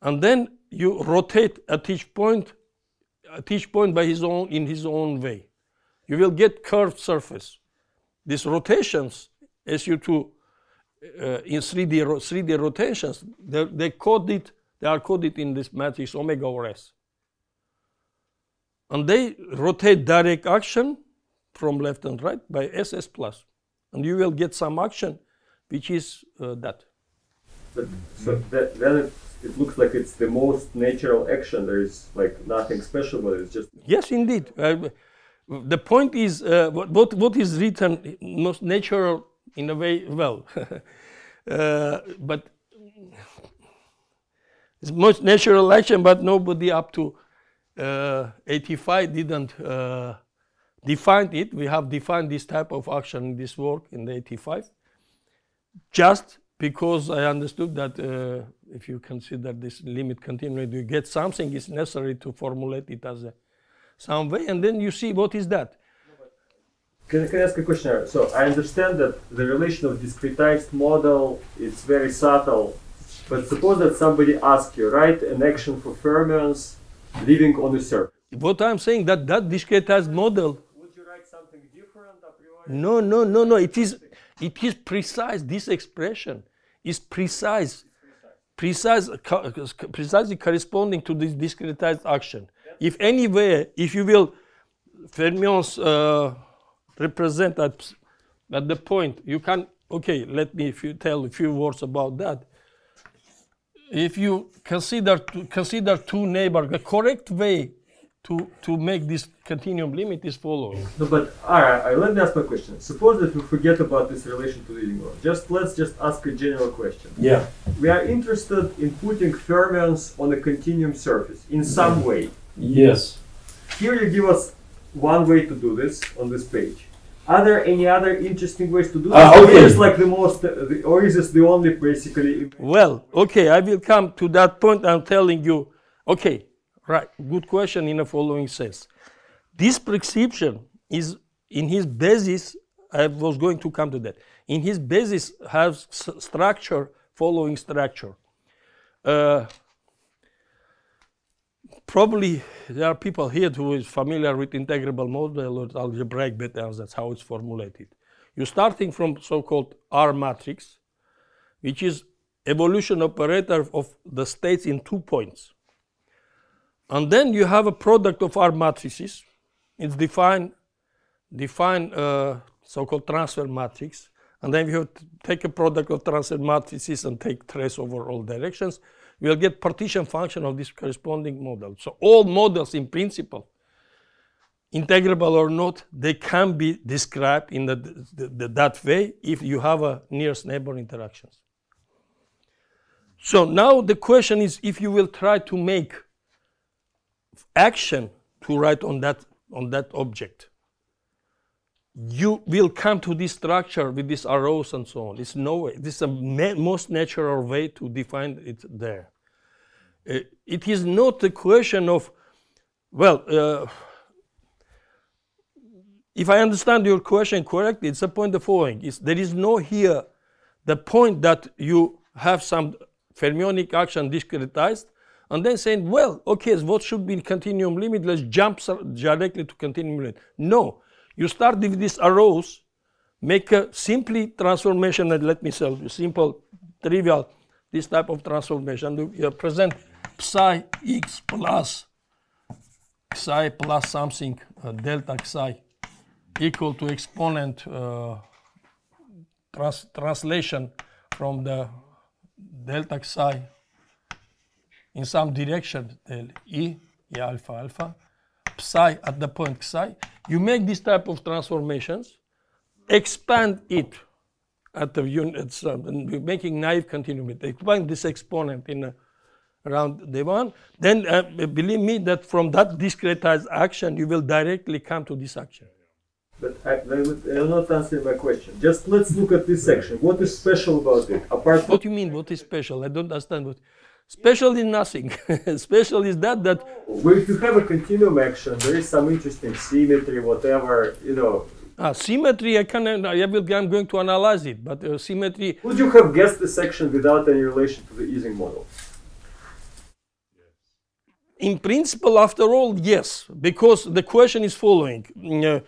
[SPEAKER 1] And then you rotate at each point at each point by his own in his own way. You will get curved surface. These rotations su2 uh, in 3d 3d rotations they, they they are coded in this matrix omega over s and they rotate Dirac action from left and right by SS plus. And you will get some action which is uh, that.
[SPEAKER 6] But so that, then it, it looks like it's the most natural action. There is like nothing special about it. It's just
[SPEAKER 1] Yes, indeed. Uh, the point is uh, what, what, what is written most natural in a way, well, (laughs) uh, but it's most natural action, but nobody up to 85 didn't uh, define it. We have defined this type of action in this work in the 85, just because I understood that uh, if you consider this limit continually, you get something, it's necessary to formulate it as a some way, and then you see what is that.
[SPEAKER 6] Can, can I ask a question? So I understand that the relation of discretized model is very subtle, but suppose that somebody asks you, write an action for fermions living on a surface.
[SPEAKER 1] What I'm saying that that discretized model.
[SPEAKER 6] Would you write something different a priori?
[SPEAKER 1] No, no, no, no. It is it is precise. This expression is precise, precise, precisely corresponding to this discretized action. If anywhere, if you will, fermions uh, represent at at the point you can. Okay, let me if you tell a few words about that. If you consider consider two neighbors, the correct way to to make this continuum limit is following.
[SPEAKER 6] No, but alright, alright, let me ask my question. Suppose that we forget about this relation to leading world. Just let's just ask a general question.
[SPEAKER 3] Yeah.
[SPEAKER 6] We are interested in putting fermions on a continuum surface in some way.
[SPEAKER 3] Yes.
[SPEAKER 6] Here you give us one way to do this on this page. Are there any other interesting ways to do this?
[SPEAKER 3] Ah,
[SPEAKER 6] Or
[SPEAKER 3] okay.
[SPEAKER 6] is like the most, uh, the, or is this the only basically?
[SPEAKER 1] Well, okay, I will come to that point. I'm telling you, okay, right, good question in the following sense. This prescription is in his basis, I was going to come to that. In his basis has structure following structure. Uh, probably there are people here who is familiar with integrable model or algebraic patterns. That's how it's formulated. You're starting from so-called R matrix, which is evolution operator of the states in two points. And then you have a product of R matrices. It's defined, define uh, so-called transfer matrix. And then you take a product of transfer matrices and take trace over all directions. We'll get partition function of this corresponding model. So all models in principle, integrable or not, they can be described in the, the, the- that way if you have a nearest neighbor interactions. So now the question is if you will try to make action to write on that on that object, you will come to this structure with these arrows and so on. It's no way. This is the ma- most natural way to define it there. Uh, it is not a question of, well, uh, if I understand your question correctly, it's a point the following: is there is no here the point that you have some fermionic action discretized, and then saying, well, okay, so what should be continuum limit? Let's jump directly to continuum limit. No, you start with these arrows, make a simply transformation, and let me say simple, trivial, this type of transformation. You present psi x plus psi plus something, uh, delta psi equal to exponent uh, trans- translation from the delta psi in some direction del e, e alpha alpha, psi at the point psi You make this type of transformations, expand it at the unit, so making naive continuum, expand this exponent in a, around the one, then uh, believe me that from that discretized action, you will directly come to this action.
[SPEAKER 6] But I, I'm not answering my question. Just let's look at this section. What is special about it? Apart from
[SPEAKER 1] What do you mean? What is special? I don't understand. What special is nothing. (laughs) special is that that
[SPEAKER 6] Well, if you have a continuum action, there is some interesting symmetry, whatever, you know.
[SPEAKER 1] ah, symmetry. I can. I will. I'm going to analyze it. But uh, symmetry.
[SPEAKER 6] Would you have guessed the section without any relation to the Ising model?
[SPEAKER 1] In principle, after all, yes, because the question is following. Mm, uh,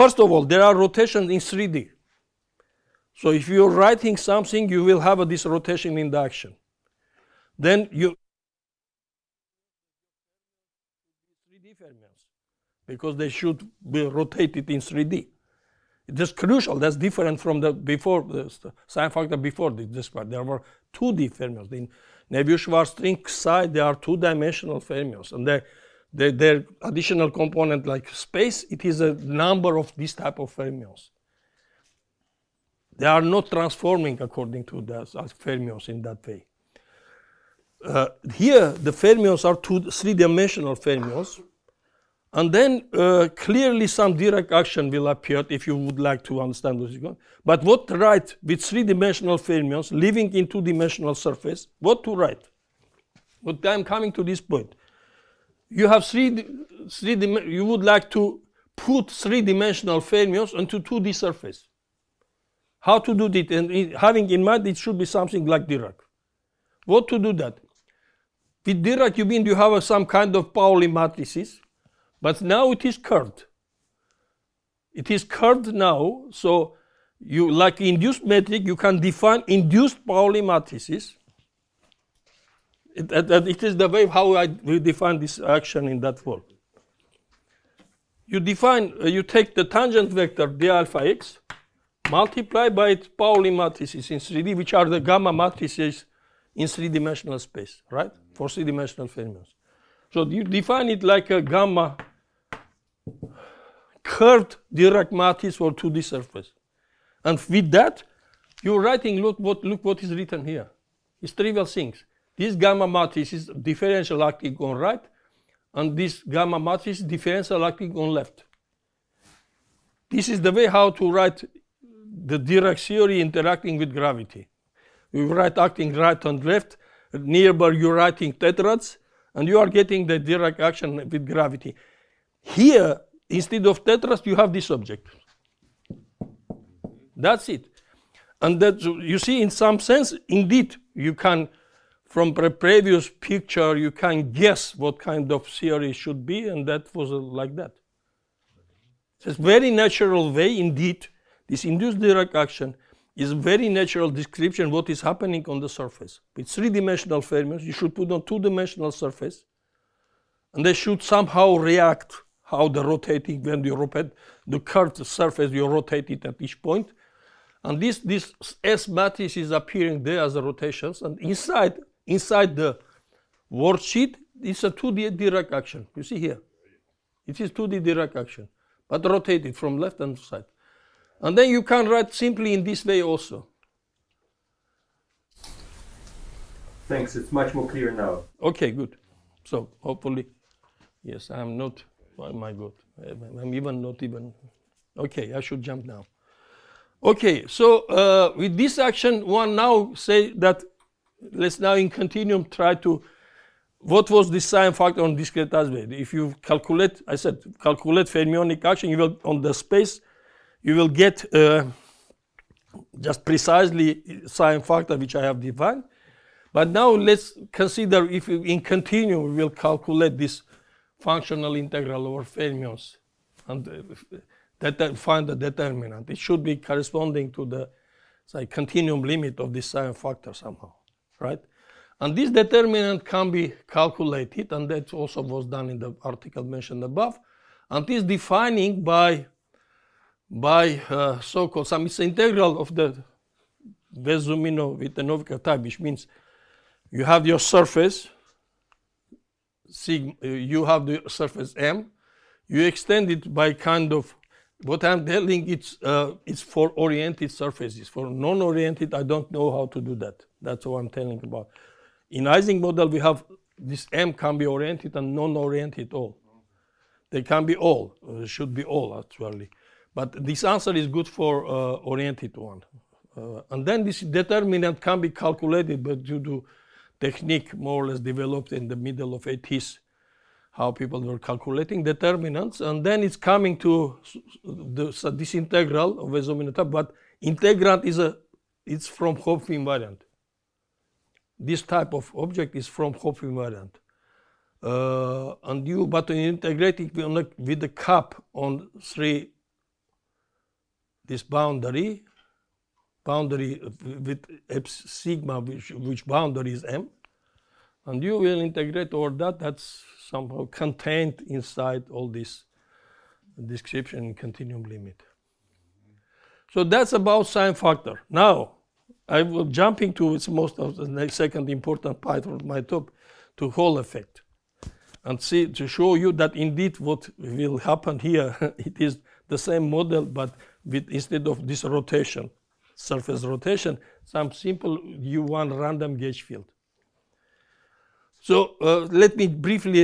[SPEAKER 1] first of all, there are rotations in 3D. So if you're writing something, you will have a, this rotation in the action. Then you 3D fermions because they should be rotated in 3D. That's crucial. That's different from the before the sign factor before this, part. There were 2D fermions. In Neveu-Schwarz string side, there are two-dimensional fermions, and they, they, their additional component like space, it is a number of this type of fermions. They are not transforming according to the uh, fermions in that way. Uh, here, the fermions are two, three-dimensional fermions, and then uh, clearly some Dirac action will appear if you would like to understand what is going. But what to write with three-dimensional fermions living in two-dimensional surface? What to write? But I'm coming to this point. You have three, three you would like to put three-dimensional fermions onto 2D surface. How to do that And having in mind it should be something like Dirac. What to do that? With Dirac, you mean you have some kind of Pauli matrices, but now it is curved. It is curved now, so you like induced metric, you can define induced Pauli matrices. It, it- it is the way how I define this action in that form. You define, uh, you take the tangent vector d alpha x, multiply by its Pauli matrices in 3D, which are the gamma matrices in three-dimensional space, right? For three-dimensional fermions. So you define it like a gamma curved Dirac matrix for 2D surface. And with that, you're writing, look what, look what is written here. It's trivial things. This gamma matrix is differential acting on right, and this gamma matrix is differential acting on left. This is the way how to write the Dirac theory interacting with gravity. You write acting right and left, nearby you're writing tetrads, and you are getting the Dirac action with gravity. Here, instead of tetrads, you have this object. That's it. And that you see, in some sense, indeed, you can, from previous picture, you can guess what kind of theory should be, and that was uh, like that. It's a very natural way, indeed. This induced Dirac action is very natural description what is happening on the surface. With three-dimensional fermions, you should put on two-dimensional surface, and they should somehow react how the rotating when you rotate the curved surface, you rotate it at each point. And this, this S matrix is appearing there as the rotations, and inside, inside the worldsheet, it's a 2D Dirac action. You see here. It is 2D Dirac action, but rotated from left and side. And then you can write simply in this way also.
[SPEAKER 6] Thanks, it's much more clear now.
[SPEAKER 1] Okay, good. So hopefully, yes, I'm not. Oh my God, I'm even not even. Okay, I should jump now. Okay, so uh, with this action, one now say that let's now in continuum try to what was the sign factor on discretized way? If you calculate, I said calculate fermionic action, you will on the space, you will get uh, just precisely sign factor which I have defined. But now let's consider if in continuum we will calculate this functional integral over fermions and uh, that find the determinant. It should be corresponding to the say, continuum limit of this sign factor somehow, right? And this determinant can be calculated, and that also was done in the article mentioned above. And is defining by by uh, so-called some integral of the the Novikov type, which means you have your surface, sigma, uh, you have the surface M, you extend it by kind of what I'm telling. It's uh, it's for oriented surfaces. For non-oriented, I don't know how to do that. That's what I'm telling about. In Ising model, we have this M can be oriented and non-oriented all. They can be all. Uh, should be all actually. But this answer is good for uh, oriented one. Uh, and then this determinant can be calculated, but due to technique more or less developed in the middle of 80s, how people were calculating determinants, and then it's coming to the, so this integral of Vezo but integrand is a, it's from Hopf invariant. This type of object is from Hopf invariant. Uh, and you, but in integrating with the cap on three, this boundary, boundary with sigma, which, which boundary is m, and you will integrate all that. That's somehow contained inside all this description continuum limit. So that's about sign factor. Now, I will jumping to its most of the second important part of my talk to Hall effect and see to show you that indeed what will happen here (laughs) it is the same model but with instead of this rotation surface rotation, some simple U1 random gauge field. So uh, let me briefly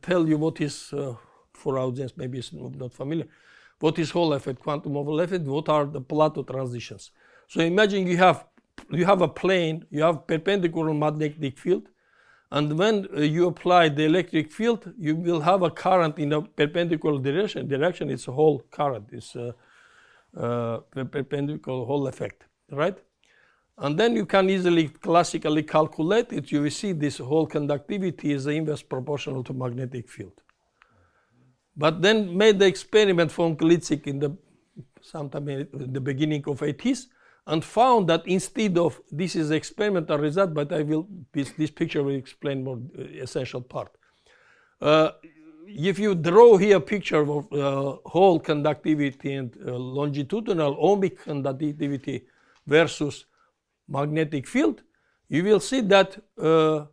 [SPEAKER 1] tell you what is, uh, for audience maybe it's not familiar, what is Hall effect, quantum Hall effect, what are the Plateau transitions. So imagine you have, you have a plane, you have perpendicular magnetic field, and when uh, you apply the electric field, you will have a current in a perpendicular direction. Direction is a Hall current. It's, uh, uh, perpendicular Hall effect, right? And then you can easily classically calculate it. You will see this Hall conductivity is inverse proportional to magnetic field. But then made the experiment from Klitzing in the sometime in the beginning of 80s and found that instead of this is experimental result, but I will this, this picture will explain more uh, essential part. Uh, if you draw here a picture of uh, Hall conductivity and uh, longitudinal ohmic conductivity versus magnetic field, you will see that uh,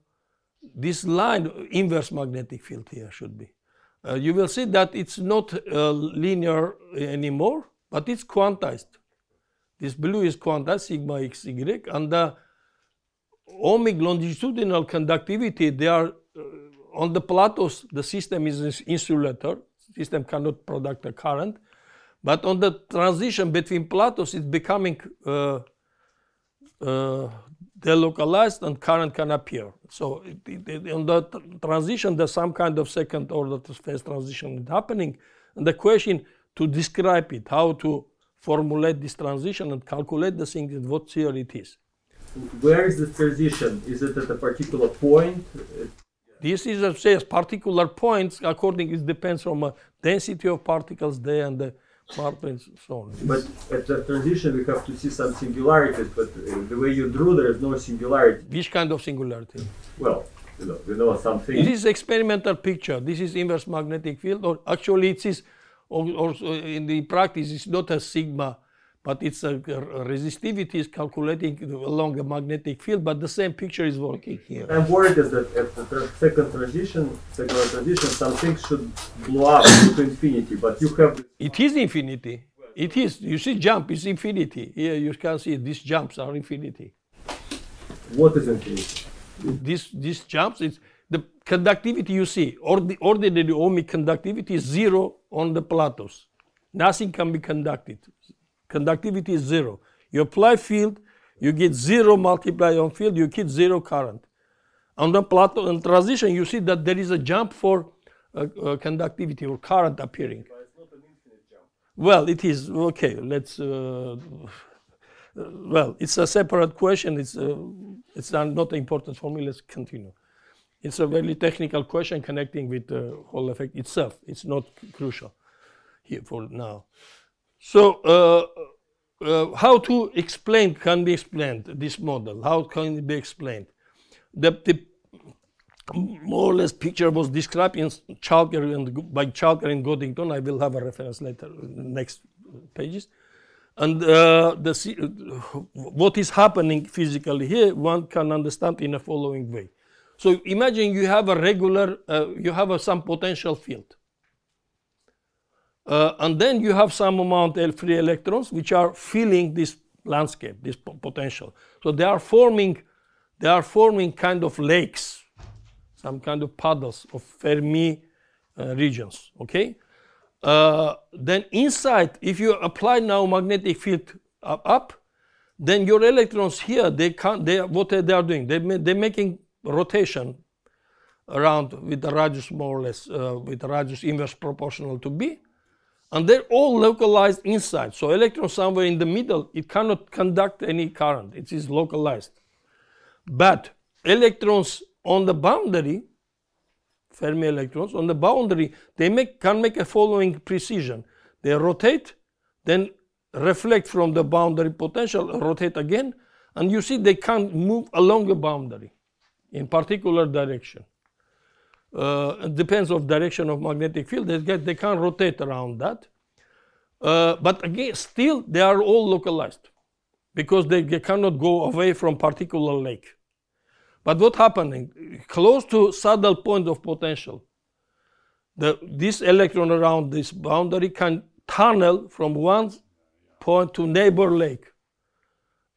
[SPEAKER 1] this line, inverse magnetic field here should be. Uh, you will see that it's not uh, linear anymore, but it's quantized. This blue is quantized, sigma xy, and the ohmic longitudinal conductivity, they are uh, on the plateaus, the system is insulator. System cannot produce a current. But on the transition between plateaus, it's becoming uh, uh, delocalized and current can appear. So it, it, on the transition, there's some kind of second order phase transition happening. And the question to describe it, how to formulate this transition and calculate the thing, what theory it is.
[SPEAKER 6] Where is the transition? Is it at a particular point?
[SPEAKER 1] This is a says particular points according it depends on the density of particles there and the and so on.
[SPEAKER 6] But at the transition we have to see some singularities, but uh, the way you drew there is no singularity.
[SPEAKER 1] Which kind of singularity?
[SPEAKER 6] Well, you know, we know something.
[SPEAKER 1] This is experimental picture. This is inverse magnetic field, or actually it is, or, or in the practice, it's not a sigma but it's a, resistivity is calculating along a magnetic field, but the same picture is working here.
[SPEAKER 6] I'm worried is that at the second transition, second transition, something should blow up to infinity, but you have.
[SPEAKER 1] It is infinity. It is. You see, jump is infinity. Here you can see these jumps are infinity.
[SPEAKER 6] What is infinity?
[SPEAKER 1] This these jumps is the conductivity you see. Or the ordinary ohmic conductivity is zero on the plateaus. Nothing can be conducted conductivity is zero. You apply field, you get zero multiply on field, you get zero current. On the plateau and transition, you see that there is a jump for uh, uh, conductivity or current appearing. Well, it is okay. Let's. Uh, well, it's a separate question. It's uh, it's not important for me. Let's continue. It's a very technical question connecting with the Hall effect itself. It's not crucial here for now. So uh, uh, how to explain, can be explained, this model? How can it be explained? The, the more or less picture was described in Chalker and by Chalker and Coddington. I will have a reference later, next pages. And uh, the, what is happening physically here, one can understand in the following way. So imagine you have a regular, uh, you have a, some potential field. Uh, and then you have some amount of free electrons which are filling this landscape, this potential. So they are forming, they are forming kind of lakes, some kind of puddles of Fermi uh, regions. Okay. Uh, then inside, if you apply now magnetic field up, up then your electrons here they can't. They what they are doing? They they're making rotation around with the radius more or less uh, with the radius inverse proportional to b and they're all localized inside. So electron somewhere in the middle it cannot conduct any current. It is localized. But electrons on the boundary fermi electrons on the boundary they make can make a following precision. They rotate then reflect from the boundary potential rotate again and you see they can't move along the boundary in particular direction uh, depends of direction of magnetic field. They, get, they can rotate around that. Uh, but again, still they are all localized because they, they cannot go away from particular lake. But what happening? Close to saddle point of potential, the, this electron around this boundary can tunnel from one point to neighbor lake.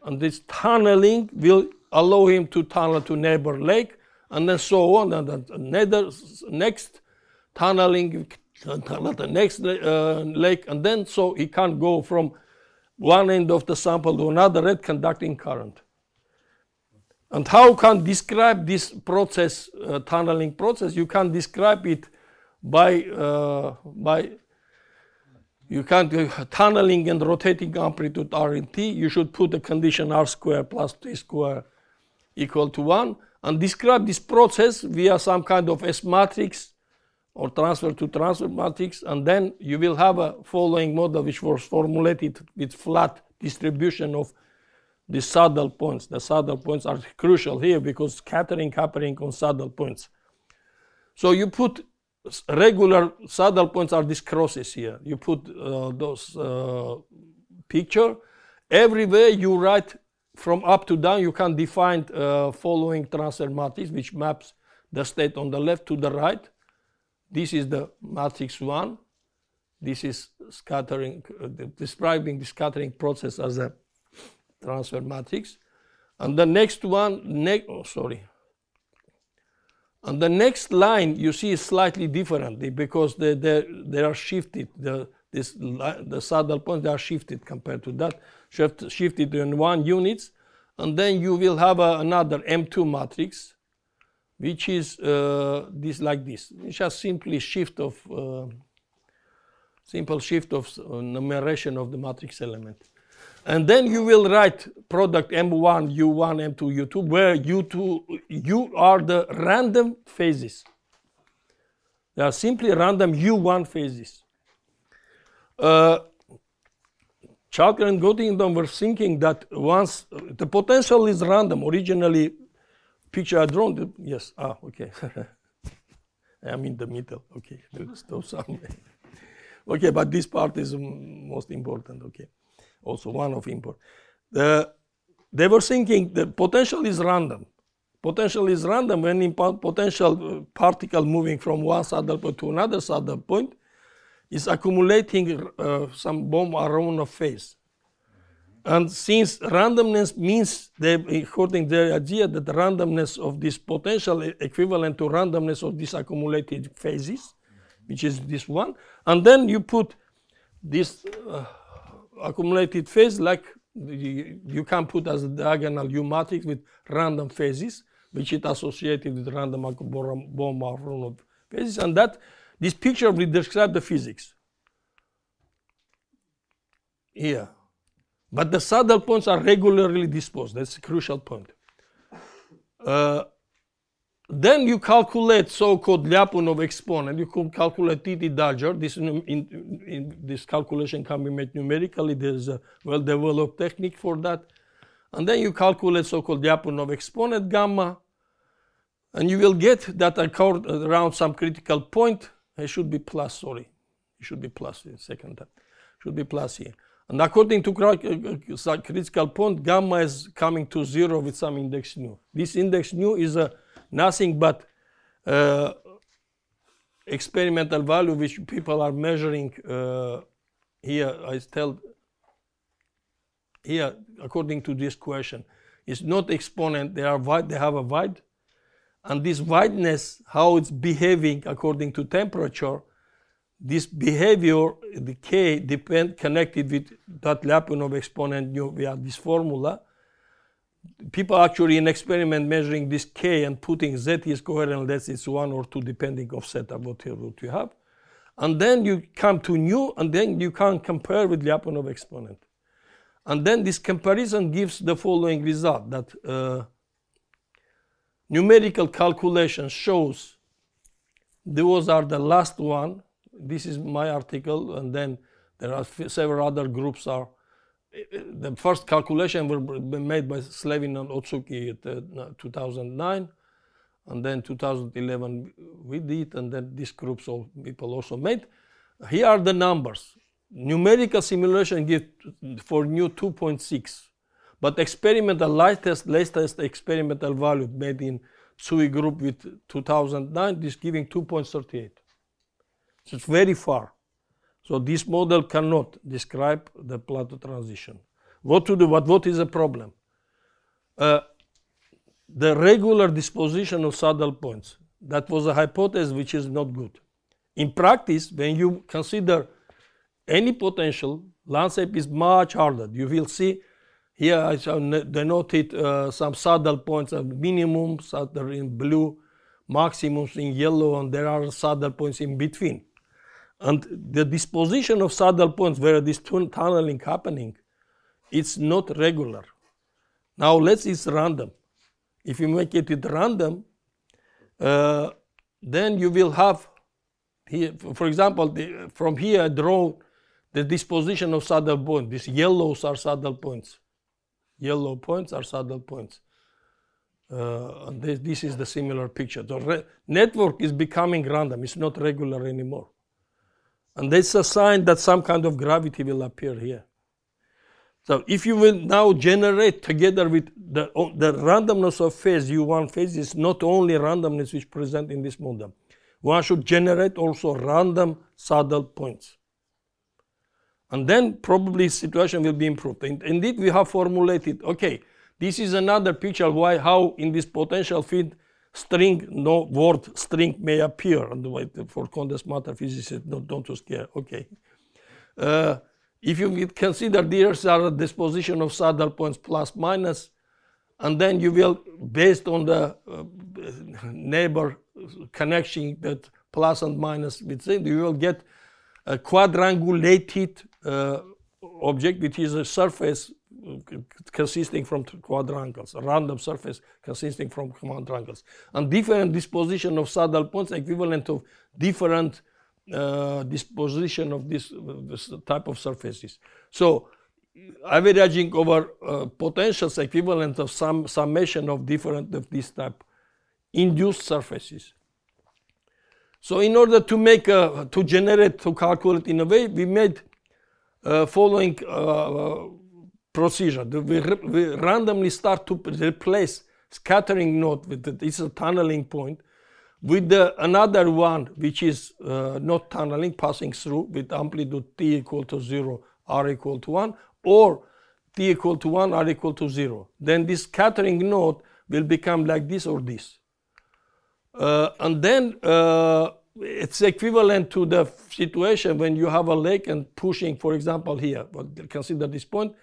[SPEAKER 1] And this tunneling will allow him to tunnel to neighbor lake and then so on. And another, next tunneling, the next uh, lake, and then so he can't go from one end of the sample to another red conducting current. And how can describe this process, uh, tunneling process? You can describe it by uh, by you can't uh, tunneling and rotating amplitude R in T. You should put the condition R square plus T square equal to one and describe this process via some kind of S matrix or transfer to transfer matrix, and then you will have a following model which was formulated with flat distribution of the saddle points. The saddle points are crucial here because scattering happening on saddle points. So you put regular saddle points are these crosses here. You put uh, those uh, picture. Everywhere you write from up to down, you can define uh, following transfer matrix, which maps the state on the left to the right. This is the matrix one. This is scattering, uh, describing the scattering process as a transfer matrix. And the next one, ne oh, sorry. And the next line you see is slightly differently because they, they, they are shifted. The, this, the saddle points, they are shifted compared to that shift, shifted in one units, and then you will have a, another M2 matrix, which is uh, this like this. It's just simply shift of uh, simple shift of uh, numeration of the matrix element. And then you will write product M1, U1, M2, U2, where U2, U are the random phases. They are simply random U1 phases. Uh, Chalker and Coddington were thinking that once the potential is random, originally picture I drawn, yes, ah, okay. (laughs) I'm in the middle, okay, stop some. (laughs) okay, but this part is most important, okay, also one of import. The, they were thinking the potential is random. Potential is random when in potential particle moving from one saddle point to another saddle point is accumulating uh, some Bohm-Aharonov a phase. And since randomness means, they, according to their idea, that the randomness of this potential is equivalent to randomness of these accumulated phases, which is this one, and then you put this uh, accumulated phase like you, you, can put as a diagonal U matrix with random phases, which is associated with random Bohm-Aharonov phases, and that this picture will describe the physics here. But the saddle points are regularly disposed. That's a crucial point. Uh, then you calculate so-called Lyapunov exponent. You can calculate TT dagger. This, in, in, this calculation can be made numerically. There's a well-developed technique for that. And then you calculate so-called Lyapunov exponent gamma. And you will get that around some critical point, it should be plus, sorry. It should be plus second time. Should be plus here. And according to critical point, gamma is coming to zero with some index nu. This index nu is a nothing but uh, experimental value which people are measuring uh, here, I tell here, according to this question, is not exponent, they are wide, they have a wide, and this wideness, how it's behaving according to temperature, this behavior, the k, depend connected with that Lyapunov exponent nu via this formula. People actually in experiment measuring this k and putting z is coherent, let's it's one or two depending of setup what you, what you have. And then you come to nu, and then you can compare with Lyapunov exponent. And then this comparison gives the following result that uh, numerical calculation shows those are the last one. This is my article, and then there are several other groups are. The first calculation were made by Slevin and Ohtsuki at uh, 2009, and then 2011 we did, and then these groups of people also made. Here are the numbers numerical simulation gives for new 2.6, but experimental latest latest experimental value made in Tsui group with 2009 is giving 2.38. So it's very far. So this model cannot describe the plateau transition. What to do? But what is the problem? Uh, the regular disposition of saddle points. That was a hypothesis which is not good. In practice, when you consider any potential, landscape is much harder. You will see here I denoted uh, some saddle points of minimums that are in blue, maximums in yellow, and there are saddle points in between. And the disposition of saddle points where this tunneling happening, it's not regular. Now let's it's random. If you make it at random, uh, then you will have here, for example, the, from here I draw the disposition of saddle points. These yellows are saddle points. Yellow points are saddle points. Uh, and this, this, is the similar picture. The network is becoming random. It's not regular anymore. And that's a sign that some kind of gravity will appear here. So if you will now generate together with the, the randomness of phase, U1 phase is not only randomness which present in this model. One should generate also random saddle points. And then probably situation will be improved. Indeed, we have formulated, okay, this is another picture why how in this potential field string, no word string may appear. And for condensed matter physicists, don't too scare. Okay. Uh, if you consider these are a disposition of saddle points plus minus, and then you will, based on the uh, neighbor connection that plus and minus with you will get a quadrangulated object which is a surface consisting from quadrangles, a random surface consisting from quadrangles. And different disposition of saddle points equivalent of different uh, disposition of this, this, type of surfaces. So averaging over uh, potentials equivalent of some summation of different of this type induced surfaces. So in order to make a, to generate, to calculate in a way, we made uh, following uh, procedure. We, we, randomly start to replace scattering node with the, a tunneling point with the, another one which is uh, not tunneling, passing through with amplitude t equal to 0, r equal to 1, or t equal to 1, r equal to 0. Then this scattering node will become like this or this. Uh, and then uh, it's equivalent to the situation when you have a lake and pushing, for example, here, but consider this point,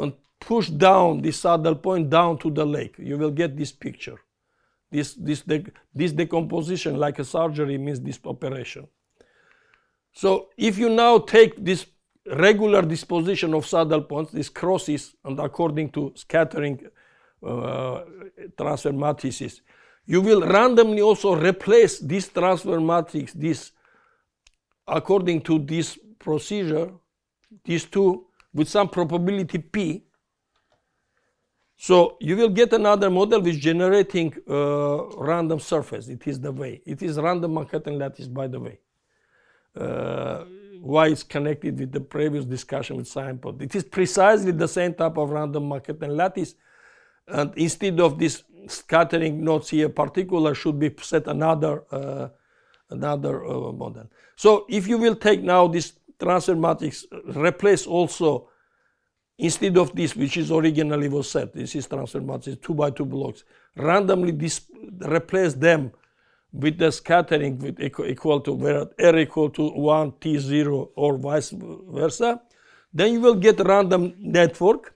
[SPEAKER 1] and push down this saddle point down to the lake. You will get this picture. This, this, this decomposition, like a surgery, means this operation. So if you now take this regular disposition of saddle points, these crosses, and according to scattering uh, transfer matrices, you will randomly also replace this transfer matrix, this according to this procedure, these two with some probability p. So you will get another model which generating uh, random surface. It is the way. It is random Manhattan lattice, by the way. Uh, why it's connected with the previous discussion with SignPod. It is precisely the same type of random Manhattan lattice. And instead of this scattering nodes here particular should be set another uh, another uh, model. So if you will take now this transfer matrix, replace also instead of this, which is originally was set, this is transfer matrix, two by two blocks, randomly replace them with the scattering with equal, to where r equal to 1 t0 or vice versa then you will get random network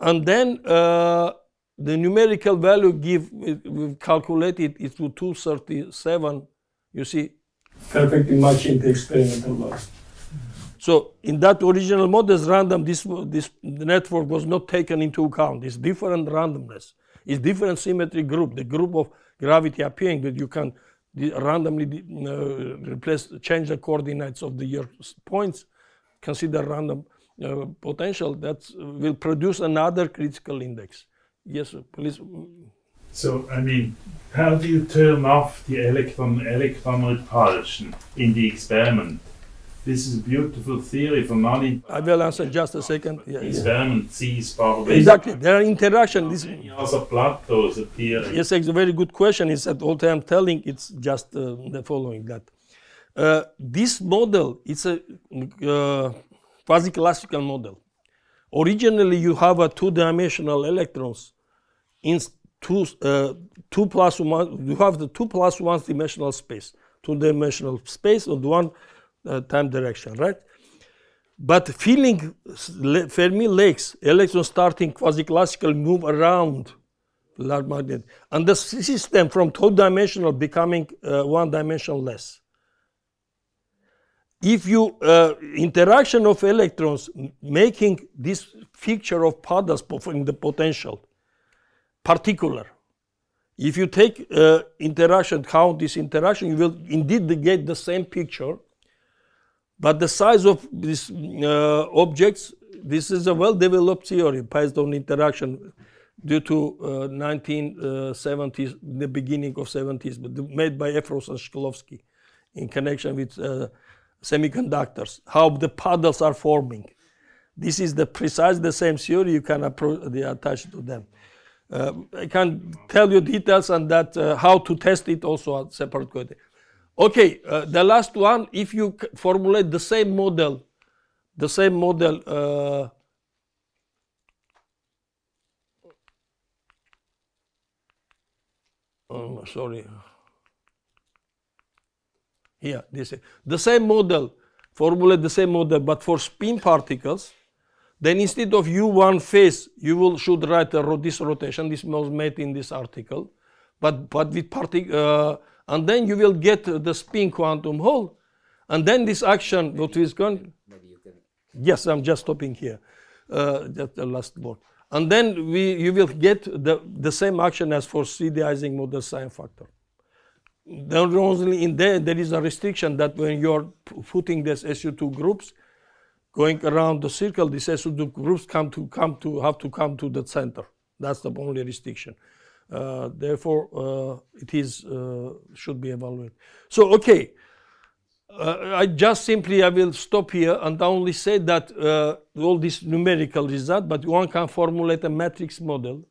[SPEAKER 1] and then uh, the numerical value give we calculated is to 237 you see. Perfectly matching the experimental value so in that original model random this this network was not taken into account. It's different randomness. It's different symmetry group the group of gravity appearing that you can randomly uh, replace change the coordinates of the your points consider random uh, potential that will produce another critical index yes please
[SPEAKER 5] So, I mean, how do you turn off the electron electron repulsion in the experiment? This is a beautiful theory for non
[SPEAKER 1] i will answer just a second yeah, yeah.
[SPEAKER 5] experiment sees probably
[SPEAKER 1] exactly there are interaction this
[SPEAKER 5] many other plateaus appearing.
[SPEAKER 1] Yes, it's a very good question. It's at all I'm telling it's just uh, the following that uh, this model it's a uh, quasi-classical model. Originally, you have a two-dimensional electrons in two uh, two plus one. You have the two plus one dimensional space, two-dimensional space on one uh, time direction, right? But filling Fermi lakes, electrons starting quasi-classical move around large magnet, and the system from two-dimensional becoming uh, one-dimensional less. If you uh, interaction of electrons making this picture of puddles in the potential particular. If you take uh, interaction, count this interaction, you will indeed get the same picture but the size of these uh, objects, this is a well-developed theory based on interaction due to uh, 1970s, the beginning of 70s, but made by Efros and Shklovsky in connection with uh, semiconductors, how the puddles are forming. This is the precise the same theory you can approach, attach to them. Uh, I can tell you details on that, uh, how to test it also at separate code. Okay, uh, the last one, if you formulate the same model, the same model, uh, oh, sorry, here, this the same model, formulate the same model, but for spin particles, then instead of u1 phase, you will should write a, this rotation. This was made in this article, but but with particle. Uh, and then you will get the spin quantum Hall, And then this action, maybe what is going? Maybe you can. Yes, I'm just stopping here. Uh, that's the last word. And then we, you will get the, the same action as for 3D Ising model sign factor. Then only in there, there is a restriction that when you're putting these SU2 groups, going around the circle, these SU2 groups come to come to have to come to the center. That's the only restriction. Uh, therefore, uh, it is uh, should be evaluated. So, okay, I just simply I will stop here and only say that all this numerical result, but one can formulate a matrix model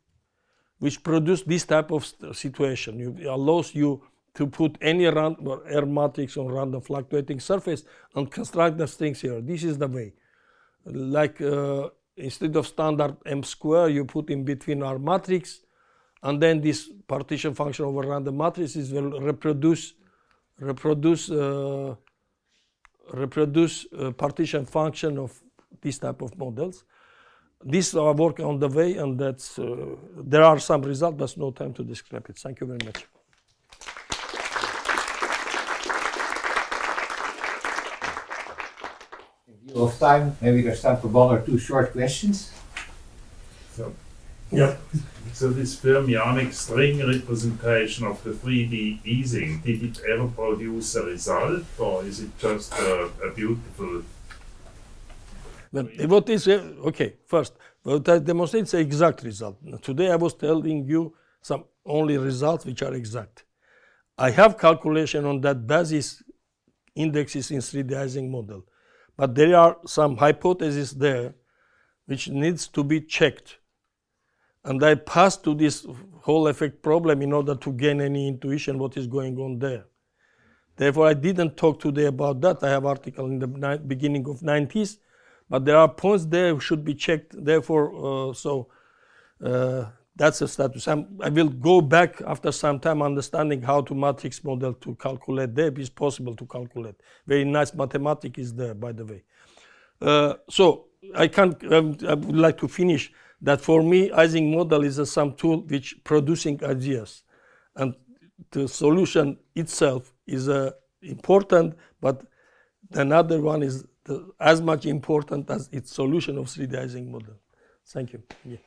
[SPEAKER 1] which produce this type of situation. It allows you to put any random matrix on random fluctuating surface and construct the strings here. This is the way. Like uh, instead of standard M square, you put in between R matrix and then this partition function over random matrices will reproduce reproduce uh, reproduce uh, partition function of this type of models. These are work on the way, and that's uh, there are some results, but no time to describe it. Thank you very much.
[SPEAKER 8] In view of time, maybe there's time for one or two short questions.
[SPEAKER 5] So,
[SPEAKER 1] yeah.
[SPEAKER 5] So this fermionic string representation of the 3D Ising, did it ever produce a result or is it just a, a beautiful
[SPEAKER 1] but what is uh, okay? First, what I demonstrate is the exact result. Today I was telling you some only results which are exact. I have calculation on that basis indexes in 3D Ising model, but there are some hypotheses there which needs to be checked and I pass to this Hall effect problem in order to gain any intuition what is going on there. Therefore, I didn't talk today about that. I have article in the ni- beginning of 90s, but there are points there should be checked. Therefore, uh, so uh, that's the status. I'm, I will go back after some time understanding how to matrix model to calculate. It is possible to calculate. Very nice mathematics is there, by the way. Uh, so I can um, I would like to finish that for me, Ising model is a some tool which producing ideas, and the solution itself is uh, important, but another one is the, as much important as its solution of 3D Ising model. Thank you. Yeah.